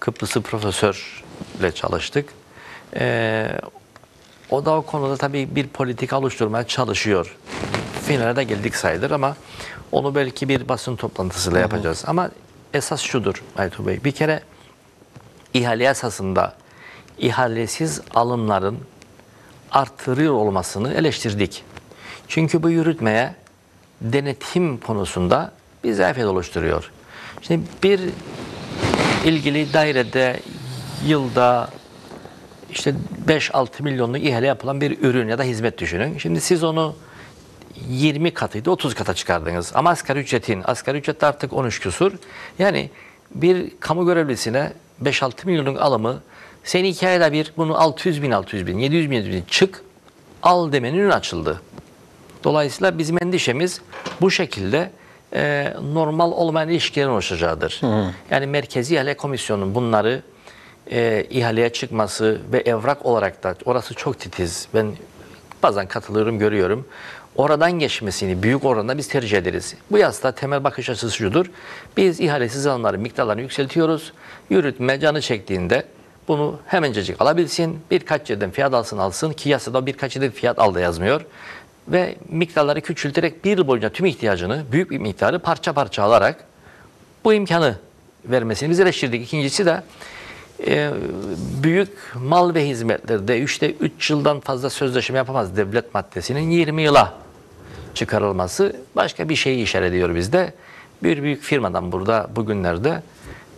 Kıbrıslı profesörle çalıştık. Ee, o da o konuda tabii bir politika oluşturmaya çalışıyor. Finale de geldik sayılır ama onu belki bir basın toplantısıyla yapacağız. Ama esas şudur Aytu Bey. Bir kere ihale esasında ihalesiz alımların artırıyor olmasını eleştirdik. Çünkü bu yürütmeye denetim konusunda bir zafiyet oluşturuyor. Şimdi bir ilgili dairede yılda işte 5-6 milyonluk ihale yapılan bir ürün ya da hizmet düşünün. Şimdi siz onu 20 katıydı 30 kata çıkardınız. Ama asgari ücretin, asgari ücret artık 13 küsur. Yani bir kamu görevlisine 5-6 milyonluk alımı Sen iki ayda bir bunu 600 bin, 600 bin, 700 bin, 700 bin çık, al demenin açıldı. Dolayısıyla bizim endişemiz bu şekilde e, normal olmayan ilişkilerin oluşacaktır. Yani Merkezi İhale Komisyonu'nun bunları e, ihaleye çıkması ve evrak olarak da orası çok titiz. Ben bazen katılıyorum, görüyorum. Oradan geçmesini büyük oranda biz tercih ederiz. Bu yasta temel bakış açısı şudur. Biz ihalesiz alanların miktarlarını yükseltiyoruz. Yürütme canı çektiğinde bunu hemencecik alabilsin. Birkaç yerden fiyat alsın alsın ki yasada birkaç yerden fiyat al da yazmıyor. Ve miktarları küçülterek bir yıl boyunca tüm ihtiyacını büyük bir miktarı parça parça alarak bu imkanı vermesini biz eleştirdik. İkincisi de e, büyük mal ve hizmetlerde üçte 3 yıldan fazla sözleşme yapamaz devlet maddesinin 20 yıla çıkarılması başka bir şeyi işaret ediyor bizde. Bir büyük firmadan burada bugünlerde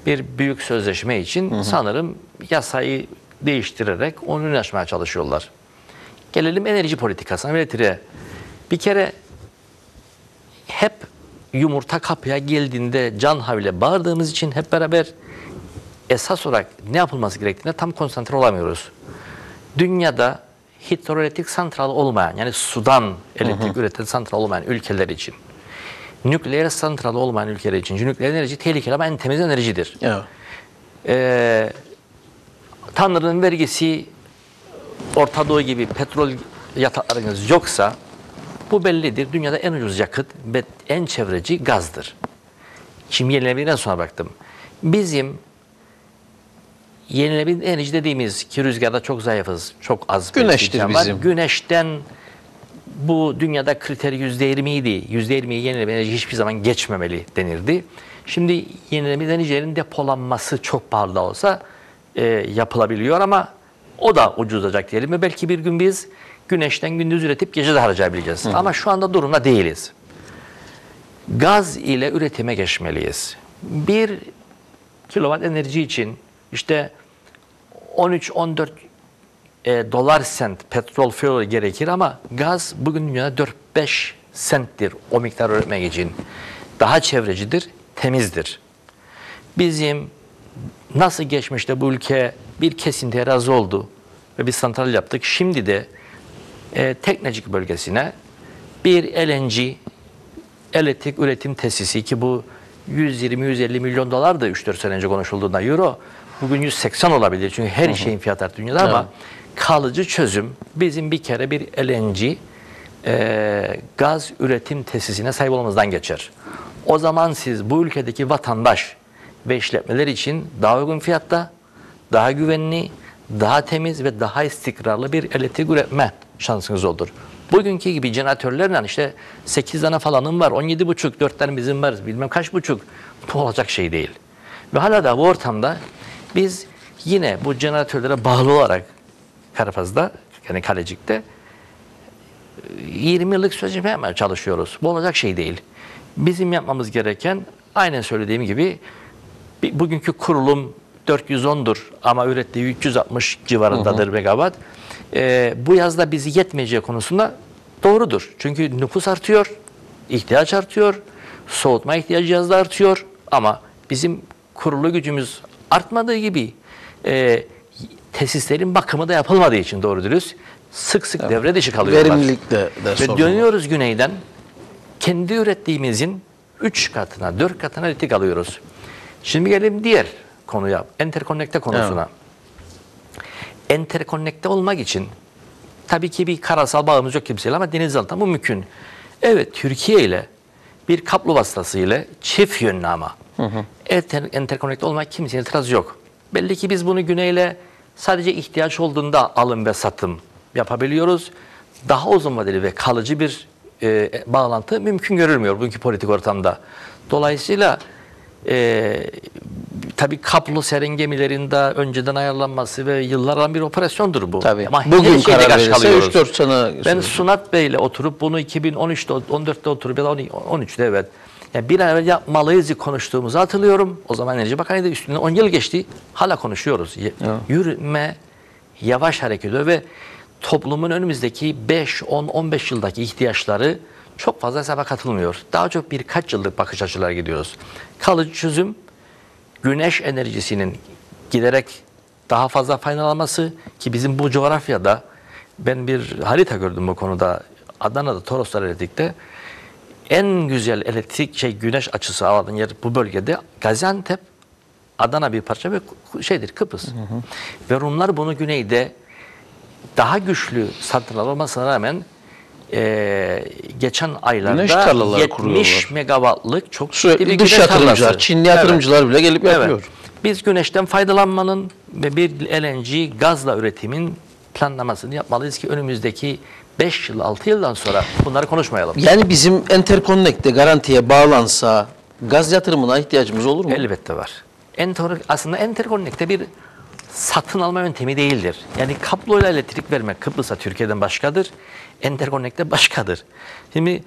bir büyük sözleşme için sanırım yasayı değiştirerek onu aşmaya çalışıyorlar. Gelelim enerji politikasına ve elektriğe. Bir kere hep yumurta kapıya geldiğinde can havle bağırdığımız için hep beraber esas olarak ne yapılması gerektiğine tam konsantre olamıyoruz. Dünyada hidroelektrik santralı olmayan yani sudan elektrik üreten santral olmayan ülkeler için nükleer santralı olmayan ülkeler için çünkü nükleer enerji tehlikeli ama en temiz enerjidir. Evet. Ee, Tanrı'nın vergisi Orta Doğu gibi petrol yataklarınız yoksa bu bellidir. Dünyada en ucuz yakıt ve en çevreci gazdır. Şimdi yenilenebilirden sonra baktım. Bizim yenilenebilir enerji dediğimiz ki rüzgarda çok zayıfız. Çok az Güneştir imkan var. bizim. Güneşten bu dünyada kriteri yüzde yirmiydi. Yüzde yirmiyi yenilenebilir enerji hiçbir zaman geçmemeli denirdi. Şimdi yenilenebilir enerjilerin depolanması çok pahalı da olsa e, yapılabiliyor ama o da ucuzlayacak diyelim ve belki bir gün biz güneşten gündüz üretip gece de harcayabileceğiz. Ama şu anda durumda değiliz. Gaz ile üretime geçmeliyiz. Bir kilowatt enerji için işte 13-14 e, dolar sent petrol fuel gerekir ama gaz bugün dünyada 4-5 senttir o miktar üretmek için. Daha çevrecidir, temizdir. Bizim nasıl geçmişte bu ülke bir kesintiye razı oldu ve bir santral yaptık. Şimdi de e, Teknecik bölgesine bir LNG elektrik üretim tesisi ki bu 120-150 milyon dolar da 3-4 sene önce konuşulduğunda euro bugün 180 olabilir çünkü her şeyin fiyatı arttı dünyada ama kalıcı çözüm bizim bir kere bir LNG e, gaz üretim tesisine sahip olmamızdan geçer. O zaman siz bu ülkedeki vatandaş ve işletmeler için daha uygun fiyatta, daha güvenli, daha temiz ve daha istikrarlı bir elektrik üretme şansınız olur. Bugünkü gibi jeneratörlerle işte 8 tane falanım var, 17 buçuk, 4 tane bizim var, bilmem kaç buçuk. Bu olacak şey değil. Ve hala da bu ortamda biz yine bu jeneratörlere bağlı olarak Karapaz'da, yani Kalecik'te 20 yıllık sözleşme yapmaya çalışıyoruz. Bu olacak şey değil. Bizim yapmamız gereken aynen söylediğim gibi bugünkü kurulum 410'dur ama ürettiği 360 civarındadır megawatt. Ee, bu yazda bizi yetmeyeceği konusunda doğrudur. Çünkü nüfus artıyor, ihtiyaç artıyor, soğutma ihtiyacı yazda artıyor ama bizim kurulu gücümüz artmadığı gibi e, tesislerin bakımı da yapılmadığı için doğru dürüst sık sık devre dışı kalıyorlar. Verimlilik de, de Ve sorun var. dönüyoruz güneyden kendi ürettiğimizin 3 katına, 4 katına elektrik alıyoruz. Şimdi gelelim diğer konuya, enterkonnekte konusuna. Enterkonnekte olmak için tabii ki bir karasal bağımız yok kimseyle ama denizaltı bu mümkün. Evet Türkiye ile bir kaplı vasıtasıyla çift yönlü ama enter, enterkonnekte olmak kimsenin itirazı yok. Belli ki biz bunu güneyle sadece ihtiyaç olduğunda alım ve satım yapabiliyoruz. Daha uzun vadeli ve kalıcı bir e, bağlantı mümkün görülmüyor bugünkü politik ortamda. Dolayısıyla e, tabii kaplı serin gemilerinde önceden ayarlanması ve yıllardan bir operasyondur bu. Tabii. Ama Bugün karar verirse kalıyoruz. 3-4 sene Ben. Sunat Bey'le oturup bunu 2013'te 14'te oturup ya da 13'te evet. Yani bir an evvel yapmalıyız diye konuştuğumuzu hatırlıyorum. O zaman Enerji Bakanı'ydı üstünden 10 yıl geçti. Hala konuşuyoruz. Y- Yürüme yavaş hareket ediyor ve toplumun önümüzdeki 5, 10, 15 yıldaki ihtiyaçları çok fazla hesaba katılmıyor. Daha çok birkaç yıllık bakış açıları gidiyoruz. Kalıcı çözüm güneş enerjisinin giderek daha fazla faydalanması ki bizim bu coğrafyada ben bir harita gördüm bu konuda. Adana'da Toroslar Elektrik'te en güzel elektrik şey güneş açısı alan yer bu bölgede Gaziantep, Adana bir parça ve şeydir Kıbrıs. Ve Rumlar bunu güneyde daha güçlü satın almasına rağmen eee, geçen aylarda Güneş tarlaları 70 kuruyorlar. megawattlık çok ciddi bir dış yatırımcılar, tarlası. Çinli yatırımcılar bile gelip yapıyor. Biz güneşten faydalanmanın ve bir LNG gazla üretimin planlamasını yapmalıyız ki önümüzdeki 5 yıl 6 yıldan sonra bunları konuşmayalım. Yani bizim Interconnect'te garantiye bağlansa gaz yatırımına ihtiyacımız olur mu? Elbette var. Enter, aslında Interconnect'te bir satın alma yöntemi değildir. Yani kabloyla elektrik vermek Kıbrıs'a Türkiye'den başkadır. Interconnect'te başkadır. Şimdi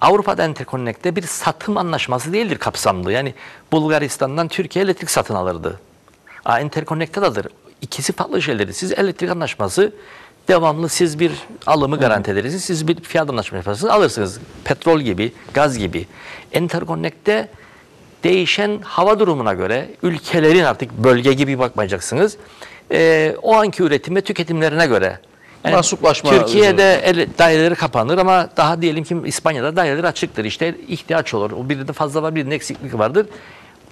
Avrupa'da Interconnect'te bir satım anlaşması değildir kapsamlı. Yani Bulgaristan'dan Türkiye elektrik satın alırdı. Aa, Interconnect'te dadır. İkisi farklı şeyleri. Siz elektrik anlaşması devamlı siz bir alımı garanti edersiniz. Siz bir fiyat anlaşması yaparsınız alırsınız. Petrol gibi, gaz gibi. Interconnect'te değişen hava durumuna göre ülkelerin artık bölge gibi bakmayacaksınız. Ee, o anki üretim ve tüketimlerine göre. Mahsuplaşma Türkiye'de el, daireleri kapanır ama daha diyelim ki İspanya'da daireler açıktır. İşte ihtiyaç olur. O birinde fazla var, birinde eksiklik vardır.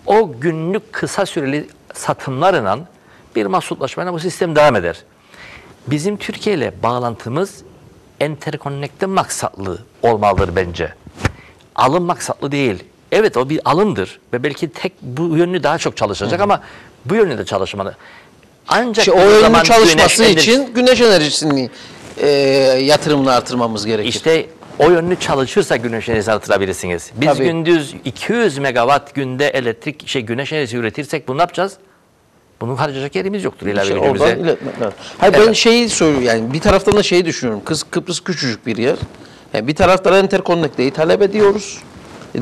O günlük kısa süreli satımlarla bir mahsuplaşmayla bu sistem devam eder. Bizim Türkiye ile bağlantımız enterkonnekte maksatlı olmalıdır bence. Alım maksatlı değil. Evet o bir alımdır ve belki tek bu yönlü daha çok çalışacak ama bu yönlü de çalışmalı. Ancak İşte o yönlü çalışması güneş enerjisi- için güneş enerjisini e, yatırımını artırmamız gerekir. İşte o yönlü çalışırsa güneş enerjisi artırabilirsiniz. Biz Tabii. gündüz 200 megawatt günde elektrik şey güneş enerjisi üretirsek bunu ne yapacağız? Bunu harcayacak yerimiz yoktur ilave İşte gücümüze. oradan iletmek lazım. Hayır ben Evet. şeyi söylüyorum yani bir taraftan da şeyi düşünüyorum. Kız Kıbrıs küçücük bir yer. Yani bir taraftan Interconnect'teyi talep ediyoruz.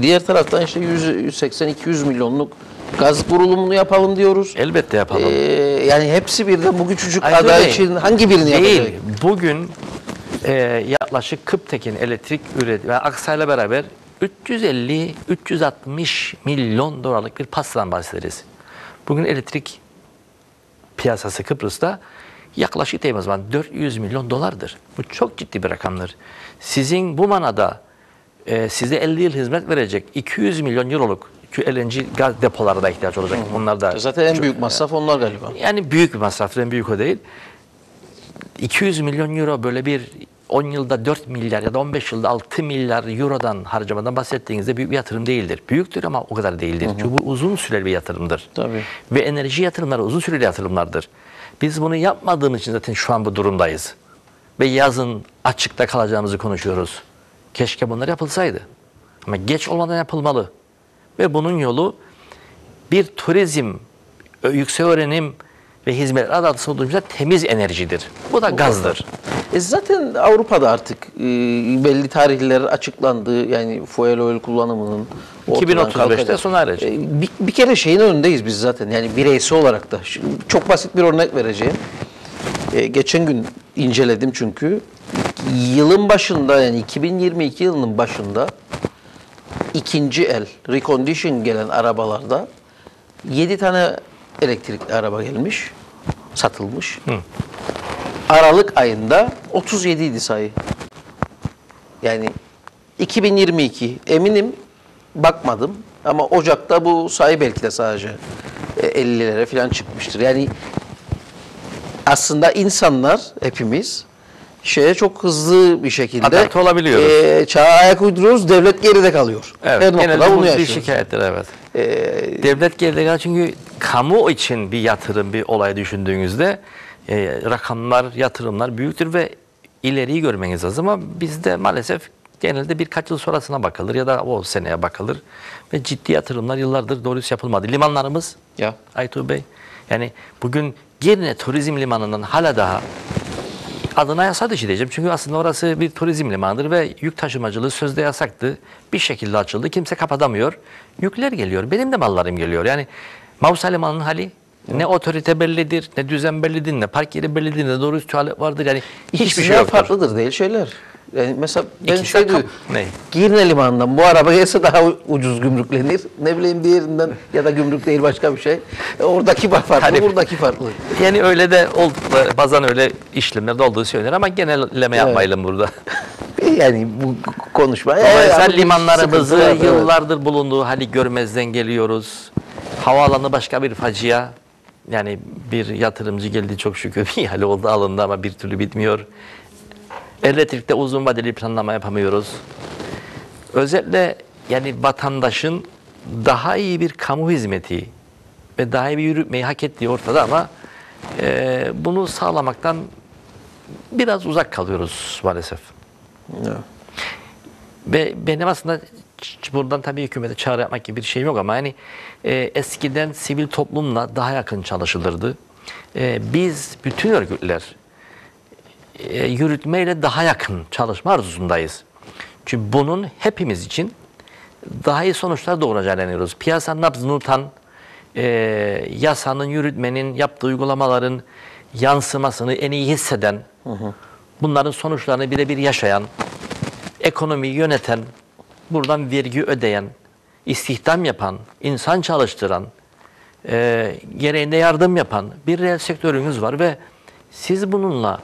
Diğer taraftan işte 180-200 milyonluk gaz kurulumunu yapalım diyoruz. Elbette yapalım. Ee, yani hepsi birden bu küçücük Aynen ada öyle. için hangi birini Değil. yapacak? Bugün e, yaklaşık Kıptekin elektrik üret ve Aksa'yla beraber 350-360 milyon dolarlık bir pastadan bahsederiz. Bugün elektrik piyasası Kıbrıs'ta yaklaşık değil zaman 400 milyon dolardır. Bu çok ciddi bir rakamdır. Sizin bu manada e, size 50 yıl hizmet verecek 200 milyon euroluk LNG gaz depolara da ihtiyaç olacak. Bunlar da Zaten en büyük masraf onlar galiba. yani büyük bir masraf, en büyük o değil. 200 milyon euro böyle bir 10 yılda 4 milyar ya da 15 yılda 6 milyar eurodan harcamadan bahsettiğinizde büyük bir yatırım değildir. Büyüktür ama o kadar değildir. Çünkü bu uzun süreli bir yatırımdır. Tabii. Ve enerji yatırımları uzun süreli yatırımlardır. Biz bunu yapmadığımız için zaten şu an bu durumdayız. Ve yazın açıkta kalacağımızı konuşuyoruz. Keşke bunlar yapılsaydı. Ama geç olmadan yapılmalı. Ve bunun yolu bir turizm, yüksek öğrenim ve hizmetler altında olduğumuzda temiz enerjidir. Bu da gazdır. E zaten Avrupa'da artık e, belli tarihler açıklandı. Yani fuel oil kullanımının ortadan 2035'te kalkacak. sona erecek. E, bir, bir kere şeyin önündeyiz biz zaten. Yani bireysel olarak da. Şimdi çok basit bir örnek vereceğim. E, geçen gün inceledim çünkü. Yılın başında yani 2022 yılının başında ikinci el recondition gelen arabalarda 7 tane elektrikli araba gelmiş, satılmış. Aralık ayında 37 idi sayı. Yani 2022 eminim bakmadım ama Ocak'ta bu sayı belki de sadece e, 50'lere falan çıkmıştır. Yani aslında insanlar hepimiz şeye çok hızlı bir şekilde Adapte olabiliyoruz. e, çağa ayak uyduruyoruz, devlet geride kalıyor. Evet, Her noktada bunu yaşıyoruz. şikayettir evet. E, Devlet geride kalıyor çünkü kamu için bir yatırım, bir olay düşündüğünüzde e, rakamlar, yatırımlar büyüktür ve ileriyi görmeniz lazım ama bizde maalesef genelde birkaç yıl sonrasına bakılır ya da o seneye bakılır ve ciddi yatırımlar yıllardır doğrusu yapılmadı. Limanlarımız ya Aytuğ Bey. Yani bugün Girne Turizm Limanı'nın hala daha adına yasa dışı diyeceğim. Çünkü aslında orası bir turizm limanıdır ve yük taşımacılığı sözde yasaktı. Bir şekilde açıldı. Kimse kapatamıyor. Yükler geliyor. Benim de mallarım geliyor. Yani Mavsa Limanı'nın hali ne otorite bellidir, ne düzen bellidir, ne park yeri bellidir, ne doğru tuvalet vardır. Yani hiçbir şey İkisinden yoktur. farklıdır değil şeyler. Yani mesela ben İkisi şey de diyor, ne? Girne limanından bu araba gelse daha ucuz gümrüklenir. Ne bileyim diğerinden ya da gümrük değil başka bir şey. E, oradaki farklı, Hani- buradaki farklı. Yani öyle de oldu, bazen öyle işlemlerde olduğu söylenir ama genelleme yapmayalım burada. Yani bu konuşma. Dolayısıyla E, ama bir limanlarımızı var, evet. yıllardır bulunduğu hali görmezden geliyoruz. Havaalanı başka bir facia. Yani bir yatırımcı geldi çok şükür bir ihale oldu alındı ama bir türlü bitmiyor. Elektrikte uzun vadeli planlama yapamıyoruz. Özellikle yani vatandaşın daha iyi bir kamu hizmeti ve daha iyi bir yürütmeyi hak ettiği ortada ama e, bunu sağlamaktan biraz uzak kalıyoruz maalesef. Evet. Ve benim aslında buradan tabii hükümete çağrı yapmak gibi bir şeyim yok ama yani e, eskiden sivil toplumla daha yakın çalışılırdı. E, biz bütün örgütler e, yürütmeyle daha yakın çalışma arzusundayız. Çünkü bunun hepimiz için daha iyi sonuçlar doğuracağına inanıyoruz. Piyasanın nabzını tutan, e, yasanın, yürütmenin, yaptığı uygulamaların yansımasını en iyi hisseden, bunların sonuçlarını birebir yaşayan, ekonomiyi yöneten, buradan vergi ödeyen, istihdam yapan, insan çalıştıran, e, gereğinde yardım yapan bir reel sektörünüz var ve siz bununla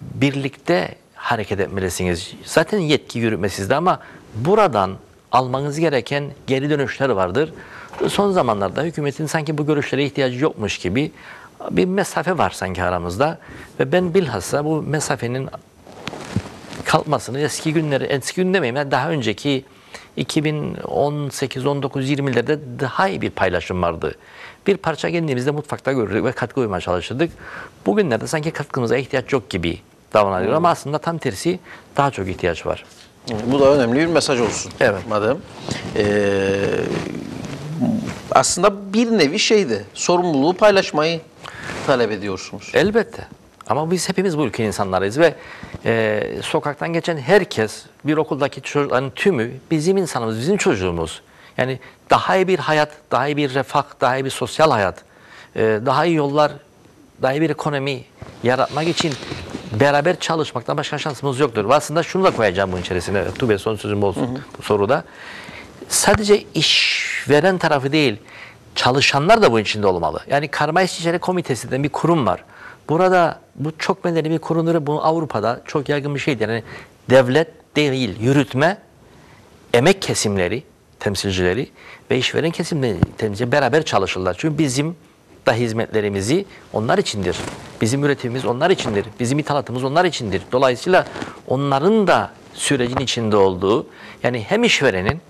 birlikte hareket etmelisiniz. Zaten yetki yürütme sizde ama buradan almanız gereken geri dönüşler vardır. Son zamanlarda hükümetin sanki bu görüşlere ihtiyacı yokmuş gibi bir mesafe var sanki aramızda ve ben bilhassa bu mesafenin kalkmasını eski günleri, eski gün demeyeyim yani daha önceki 2018, 19, 20'lerde daha iyi bir paylaşım vardı. Bir parça kendimizde mutfakta görürdük ve katkı koymaya çalışırdık. Bugünlerde sanki katkımıza ihtiyaç yok gibi davranıyor ama aslında tam tersi daha çok ihtiyaç var. Bu da önemli bir mesaj olsun. Evet. Madem. Ee, aslında bir nevi şeydi. Sorumluluğu paylaşmayı talep ediyorsunuz. Elbette. Ama biz hepimiz bu ülke insanlarıyız ve e, sokaktan geçen herkes, bir okuldaki çocukların tümü bizim insanımız, bizim çocuğumuz. Yani daha iyi bir hayat, daha iyi bir refah, daha iyi bir sosyal hayat, e, daha iyi yollar, daha iyi bir ekonomi yaratmak için beraber çalışmaktan başka şansımız yoktur. Aslında şunu da koyacağım bunun içerisine. Tube son sözüm olsun bu soruda. Sadece işveren tarafı değil, çalışanlar da bu içinde olmalı. Yani Karma İstişare Komitesi denen bir kurum var. Burada bu çok bedeli bir kurumdur. Bu Avrupa'da çok yaygın bir şeydir. Yani devlet değil, yürütme, emek kesimleri, temsilcileri ve işveren kesimleri temsilcileri beraber çalışırlar. Çünkü bizim da hizmetlerimizi onlar içindir. Bizim üretimimiz onlar içindir. Bizim ithalatımız onlar içindir. Dolayısıyla onların da sürecin içinde olduğu yani hem işverenin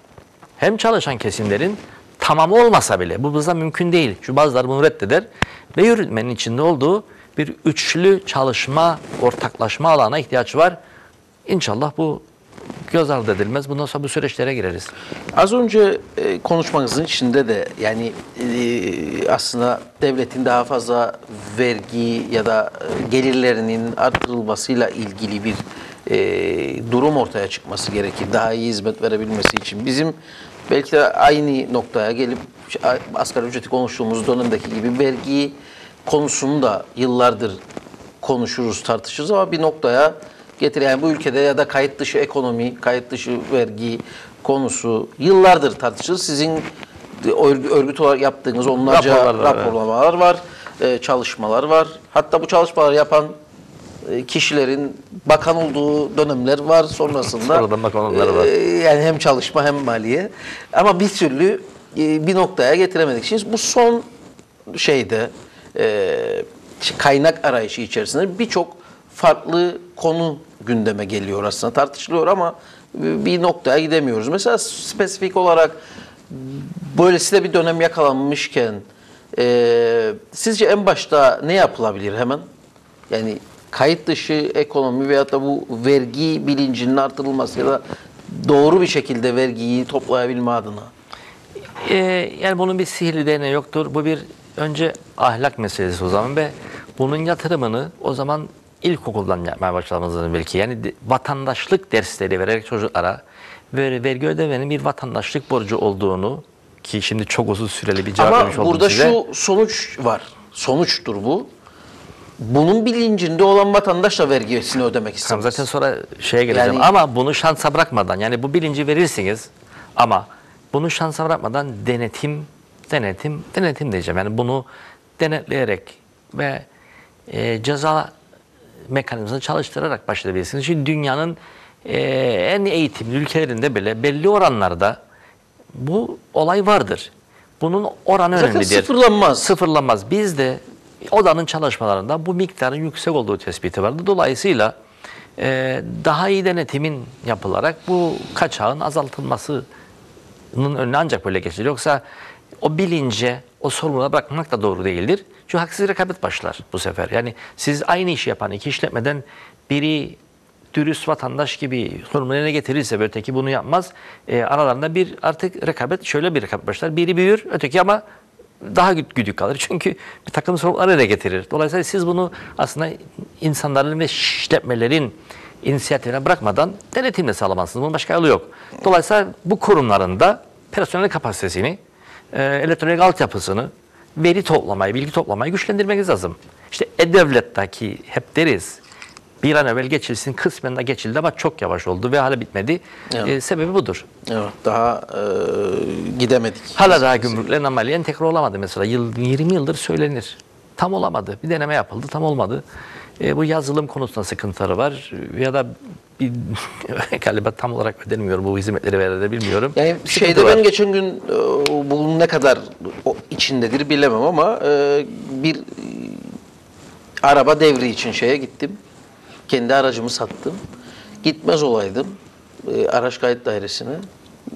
hem çalışan kesimlerin tamamı olmasa bile bu bizde mümkün değil. Çünkü bazıları bunu reddeder ve yürütmenin içinde olduğu bir üçlü çalışma, ortaklaşma alana ihtiyaç var. İnşallah bu göz ardı edilmez. Bundan sonra bu süreçlere gireriz. Az önce e, konuşmanızın içinde de yani e, aslında devletin daha fazla vergi ya da e, gelirlerinin artırılmasıyla ilgili bir e, durum ortaya çıkması gerekir. Daha iyi hizmet verebilmesi için. Bizim belki de aynı noktaya gelip asgari ücreti konuştuğumuz dönemdeki gibi vergi konusunu da yıllardır konuşuruz, tartışırız ama bir noktaya getir. Yani bu ülkede ya da kayıt dışı ekonomi, kayıt dışı vergi konusu yıllardır tartışılır. Sizin örgü- örgüt olarak yaptığınız onlarca Raporlar raporlamalar var, e, çalışmalar var. Hatta bu çalışmaları yapan e, kişilerin bakan olduğu dönemler var sonrasında. Sonradan bakan olanlar var. e, yani hem çalışma hem maliye. Ama bir türlü bir noktaya getiremedik. Şimdi bu son şeyde kaynak arayışı içerisinde birçok farklı konu gündeme geliyor aslında tartışılıyor ama bir noktaya gidemiyoruz. Mesela spesifik olarak böylesine bir dönem yakalanmışken e, sizce en başta ne yapılabilir hemen? Yani kayıt dışı ekonomi veyahut da bu vergi bilincinin artırılması ya da doğru bir şekilde vergiyi toplayabilme adına. Ee, yani bunun bir sihirli değneği yoktur. Bu bir önce ahlak meselesi o zaman ve bunun yatırımını o zaman ilkokuldan yapmaya başlamamız belki. Yani vatandaşlık dersleri vererek çocuklara ve vergi ödemenin bir vatandaşlık borcu olduğunu ki şimdi çok uzun süreli bir cevap Ama vermiş oldum burada size. şu sonuç var. Sonuçtur bu. bunun bilincinde olan vatandaş da vergisini ödemek Tamam, istemez. zaten sonra şeye geleceğim Yani- ama bunu şansa bırakmadan yani bu bilinci verirsiniz ama bunu şansa bırakmadan denetim, denetim, denetim diyeceğim. Yani bunu denetleyerek ve e, ceza mekanizmasını çalıştırarak başlayabilirsiniz. Çünkü dünyanın e, en eğitimli ülkelerinde bile belli oranlarda bu olay vardır. Bunun oranı Zaten önemlidir. sıfırlanmaz. Sıfırlanmaz. Bizde odanın çalışmalarında bu miktarın yüksek olduğu tespiti vardı. Dolayısıyla e, daha iyi denetimin yapılarak bu kaçağın azaltılmasının önüne ancak böyle geçilir. Yoksa o bilince, o sorumluluğa bırakmak da doğru değildir. Çünkü haksız rekabet başlar bu sefer. Yani siz aynı işi yapan iki işletmeden biri dürüst vatandaş gibi sorumluluğunu yerine getirirse öteki bunu yapmaz. E, aralarında bir artık rekabet şöyle bir rekabet başlar. Biri büyür, öteki ama daha gü- güdük kalır. Çünkü bir takım sorumlulukları yerine getirir. Dolayısıyla siz bunu aslında insanların ve işletmelerin inisiyatifine bırakmadan denetimle sağlamazsınız. Bunun başka yolu yok. Dolayısıyla bu kurumların da personel kapasitesini, e, elektronik altyapısını, veri toplamayı, bilgi toplamayı güçlendirmeniz lazım. İşte E-Devlet'teki hep deriz. Bir an evvel geçilsin, kısmen de geçildi ama çok yavaş oldu ve hala bitmedi. Evet. E, sebebi budur. Evet, daha e, gidemedik. Hala daha gümrüklerin ameli entegre olamadı mesela. Yıl, 20 yıldır söylenir. Tam olamadı. Bir deneme yapıldı, tam olmadı. E, bu yazılım konusunda sıkıntıları var. Ya da bir, galiba tam olarak ödenmiyor bu hizmetleri verir bilmiyorum. Yani Sıkıntı şeyde var. ben geçen gün e, bunun ne kadar içindedir bilemem ama e, bir e, araba devri için şeye gittim. Kendi aracımı sattım. Gitmez olaydım e, araç kayıt dairesine.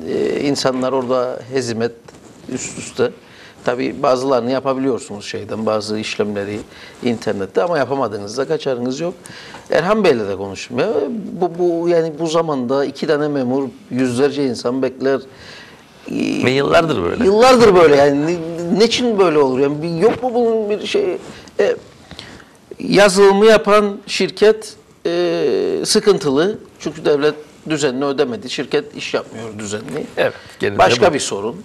E, insanlar orada hezimet üst üste. Tabii bazılarını yapabiliyorsunuz şeyden, bazı işlemleri internette ama yapamadığınızda kaçarınız yok. Erhan Bey'le de konuştum. Ya, bu, bu yani bu zamanda iki tane memur, yüzlerce insan bekler. Ve yıllardır böyle. Yıllardır böyle yani. Ne, ne için böyle olur? Yani yok mu bunun bir şey? E, yazılımı yapan şirket e, sıkıntılı. Çünkü devlet düzenli ödemedi. Şirket iş yapmıyor düzenli. Evet, Başka bu. bir sorun.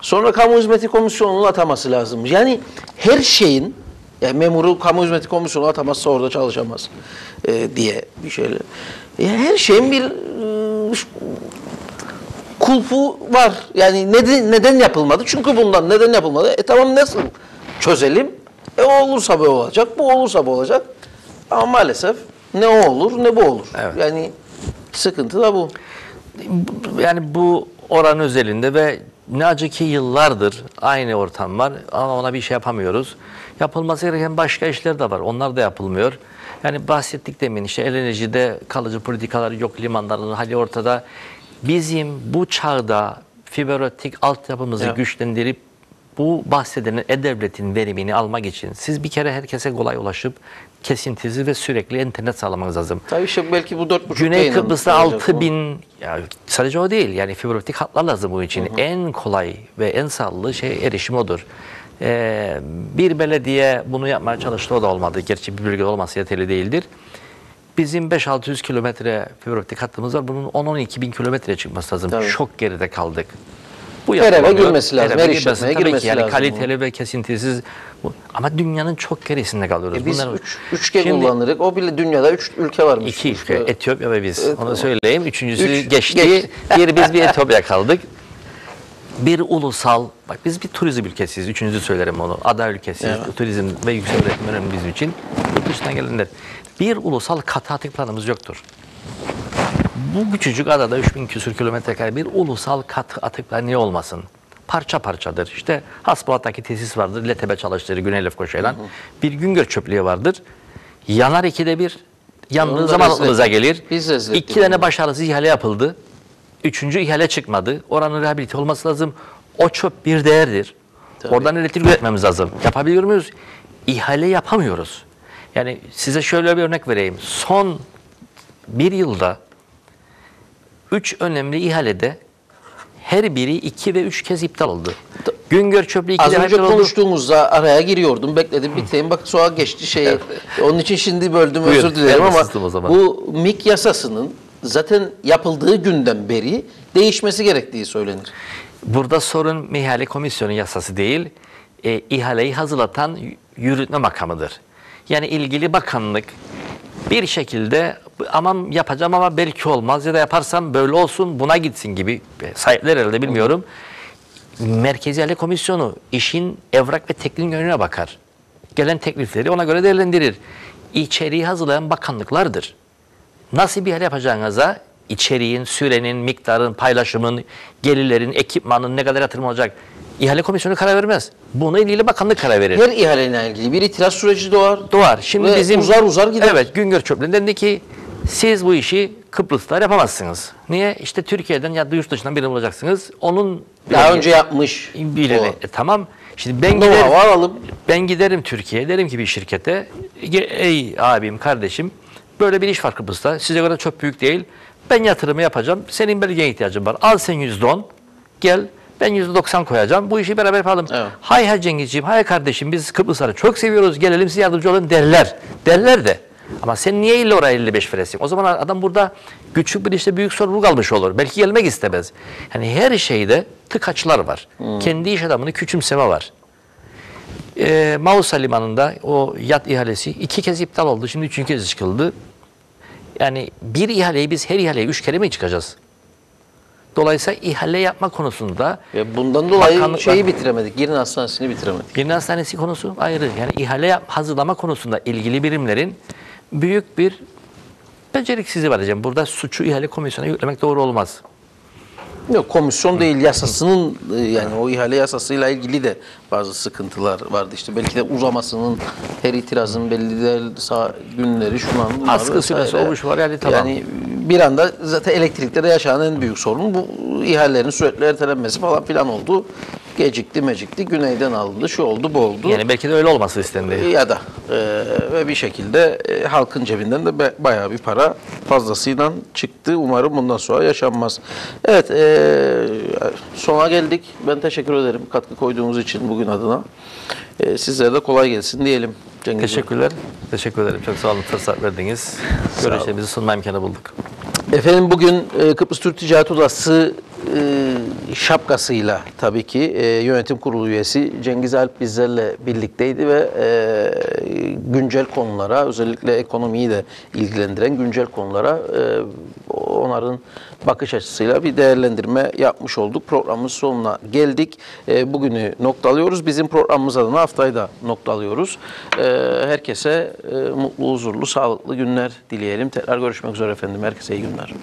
Sonra kamu hizmeti komisyonunun ataması lazım. Yani her şeyin yani memuru kamu hizmeti komisyonu atamazsa orada çalışamaz e, diye bir şeyler. Yani her şeyin bir e, kulpu var. Yani neden, neden yapılmadı? Çünkü bundan neden yapılmadı? E tamam nasıl çözelim? E o olursa bu olacak, bu olursa bu olacak. Ama maalesef ne o olur ne bu olur. Evet. Yani sıkıntı da bu. yani bu oran özelinde ve ne acı ki yıllardır aynı ortam var ama ona bir şey yapamıyoruz. Yapılması gereken başka işler de var. Onlar da yapılmıyor. Yani bahsettik demin işte el enerjide kalıcı politikalar yok limanların hali ortada. Bizim bu çağda fiber optik altyapımızı Evet. güçlendirip bu bahsedilen e-devletin verimini almak için siz bir kere herkese kolay ulaşıp kesintisiz ve sürekli internet sağlamanız lazım. Tabii işte belki bu dört buçuk Güney yayının Kıbrıs'ta olacak 6 bu. bin, ya sadece o değil yani fiber optik hatlar lazım bu için. En kolay ve en sağlıklı şey erişim odur. Ee, bir belediye bunu yapmaya çalıştı o da olmadı. Gerçi bir bölge olması yeterli değildir. Bizim 5-600 kilometre fiber optik hattımız var. Bunun 10-12 bin kilometreye çıkması lazım. Tabii. Çok geride kaldık. Bu Her eve yapılamıyor. girmesi lazım, eve her girmesi. Tabii ki girmesi yani lazım kaliteli ve kesintisiz. Bu- Ama dünyanın çok gerisinde kalıyoruz. E biz Bunlar- üç, üçgen Şimdi- kullanırız. O bile dünyada üç ülke varmış. İki ülke, Üç- Etiyopya ve biz. Evet, Onu tamam. söyleyeyim. Üçüncüsü Üç, geçti. geçti. bir biz bir Etiyopya kaldık. Bir ulusal, bak biz bir turizm ülkesiyiz. Üçüncüsü söylerim onu. Ada ülkesiyiz. Evet. Turizm ve yüksek üretim önemli bizim için. Yurt dışından gelenler. Bir ulusal katı atık planımız yoktur. Bu küçücük adada 3000 küsür kilometre kare bir ulusal katı atıklar niye olmasın? Parça parçadır. İşte Hasbulat'taki tesis vardır. LTB çalıştırır Güney Lefkoşa'yla. Bir Güngör çöplüğü vardır. Yanar ikide bir. Yandığı zaman aklınıza gelir. Biz İki tane onu. başarısız ihale yapıldı. Üçüncü ihale çıkmadı. Oranın rehabilite olması lazım. O çöp bir değerdir. Tabii. Oradan elektrik üretmemiz lazım. Yapabiliyor muyuz? İhale yapamıyoruz. Yani size şöyle bir örnek vereyim. Son bir yılda üç önemli ihalede her biri iki ve üç kez iptal oldu. Güngör Çöplüğü iki Az önce iptal oldu. konuştuğumuzda araya giriyordum. Bekledim biteyim. Bak sonra geçti şey. Onun için şimdi böldüm Buyur, özür dilerim ama sustum o zaman. bu MİK yasasının zaten yapıldığı günden beri değişmesi gerektiği söylenir. Burada sorun ihale komisyonu yasası değil, e, ihaleyi hazırlatan yürütme makamıdır. Yani ilgili bakanlık bir şekilde aman yapacağım ama belki olmaz ya da yaparsam böyle olsun buna gitsin gibi sahipler herhalde bilmiyorum. Merkezi İhale Komisyonu işin evrak ve teknik yönüne bakar. Gelen teklifleri ona göre değerlendirir. İçeriği hazırlayan bakanlıklardır. Nasıl bir ihale yapacağınıza içeriğin, sürenin, miktarın, paylaşımın, gelirlerin, ekipmanın ne kadar yatırım olacak ihale komisyonu karar vermez. Buna ilgili bakanlık karar verir. Her ihaleyle ilgili bir itiraz süreci doğar. Doğar. Şimdi Ve bizim uzar uzar gider. Evet, Güngör Çöplen dedi ki siz bu işi Kıbrıs'ta yapamazsınız. Niye? İşte Türkiye'den ya da yurt dışından birini bulacaksınız. Onun Daha önce yapmış. birini. o. E, tamam. Şimdi ben Know-how giderim, alalım. ben giderim Türkiye'ye derim ki bir şirkete "Ge- ey abim kardeşim böyle bir iş var Kıbrıs'ta. Size göre çok büyük değil. Ben yatırımı yapacağım. Senin belgeye ihtiyacın var. Al sen %10. Gel. Ben %90 koyacağım. Bu işi beraber yapalım. Evet. Hay hay Cengizciğim, hay kardeşim biz Kıbrısları çok seviyoruz. Gelelim size yardımcı olun derler. Derler de. Ama sen niye illa oraya 55 veresin? O zaman adam burada küçük bir işte büyük sorumluluk almış olur. Belki gelmek istemez. Yani her şeyde tıkaçlar var. Kendi iş adamını küçümseme var. Ee, Mausa Limanı'nda o yat ihalesi iki kez iptal oldu. Şimdi üçüncü kez çıkıldı. Yani bir ihaleyi biz her ihaleye üç kere mi çıkacağız? Dolayısıyla ihale yapma konusunda Ve bundan dolayı şeyi bitiremedik. Girin hastanesini bitiremedik. Yeni hastanesi konusu ayrı. Yani ihale yap, hazırlama konusunda ilgili birimlerin büyük bir beceriksizliği var diyeceğim. Burada suçu ihale komisyonuna yüklemek doğru olmaz. Yok komisyon değil yasasının e, yani o ihale yasasıyla ilgili de bazı sıkıntılar vardı işte belki de uzamasının her itirazın belli değil sağ günleri şundan bunlar Askı süresi olmuş var, yani tamam. Yani bir anda zaten elektrikte de yaşanan en büyük sorun bu ihalelerin sürekli ertelenmesi falan filan oldu. Gecikti mecikti güneyden alındı şu oldu bu oldu. Yani belki de öyle olması istendi. ya da e, ve bir şekilde e, halkın cebinden de be- bayağı bir para fazlasıyla çıktı. Umarım bundan sonra yaşanmaz. Evet, e, sona geldik. Ben teşekkür ederim katkı koyduğunuz için bugün adına. E, sizlere de kolay gelsin diyelim. Cengiz Bey. Teşekkürler. Teşekkür ederim. Çok sağ olun. Fırsat verdiniz. Görüşlerimizi sunma imkanı bulduk. Efendim bugün e, Kıbrıs Türk Ticaret Odası e, şapkasıyla tabii ki e, yönetim kurulu üyesi Cengiz Alp bizlerle birlikteydi ve e, güncel konulara özellikle ekonomiyi de ilgilendiren güncel konulara e, onların bakış açısıyla bir değerlendirme yapmış olduk. Programımız sonuna geldik. E, bugünü noktalıyoruz. Bizim programımız adına haftayı da noktalıyoruz. E, herkese e, mutlu, huzurlu, sağlıklı günler dileyelim. Tekrar görüşmek üzere efendim. Herkese iyi günler.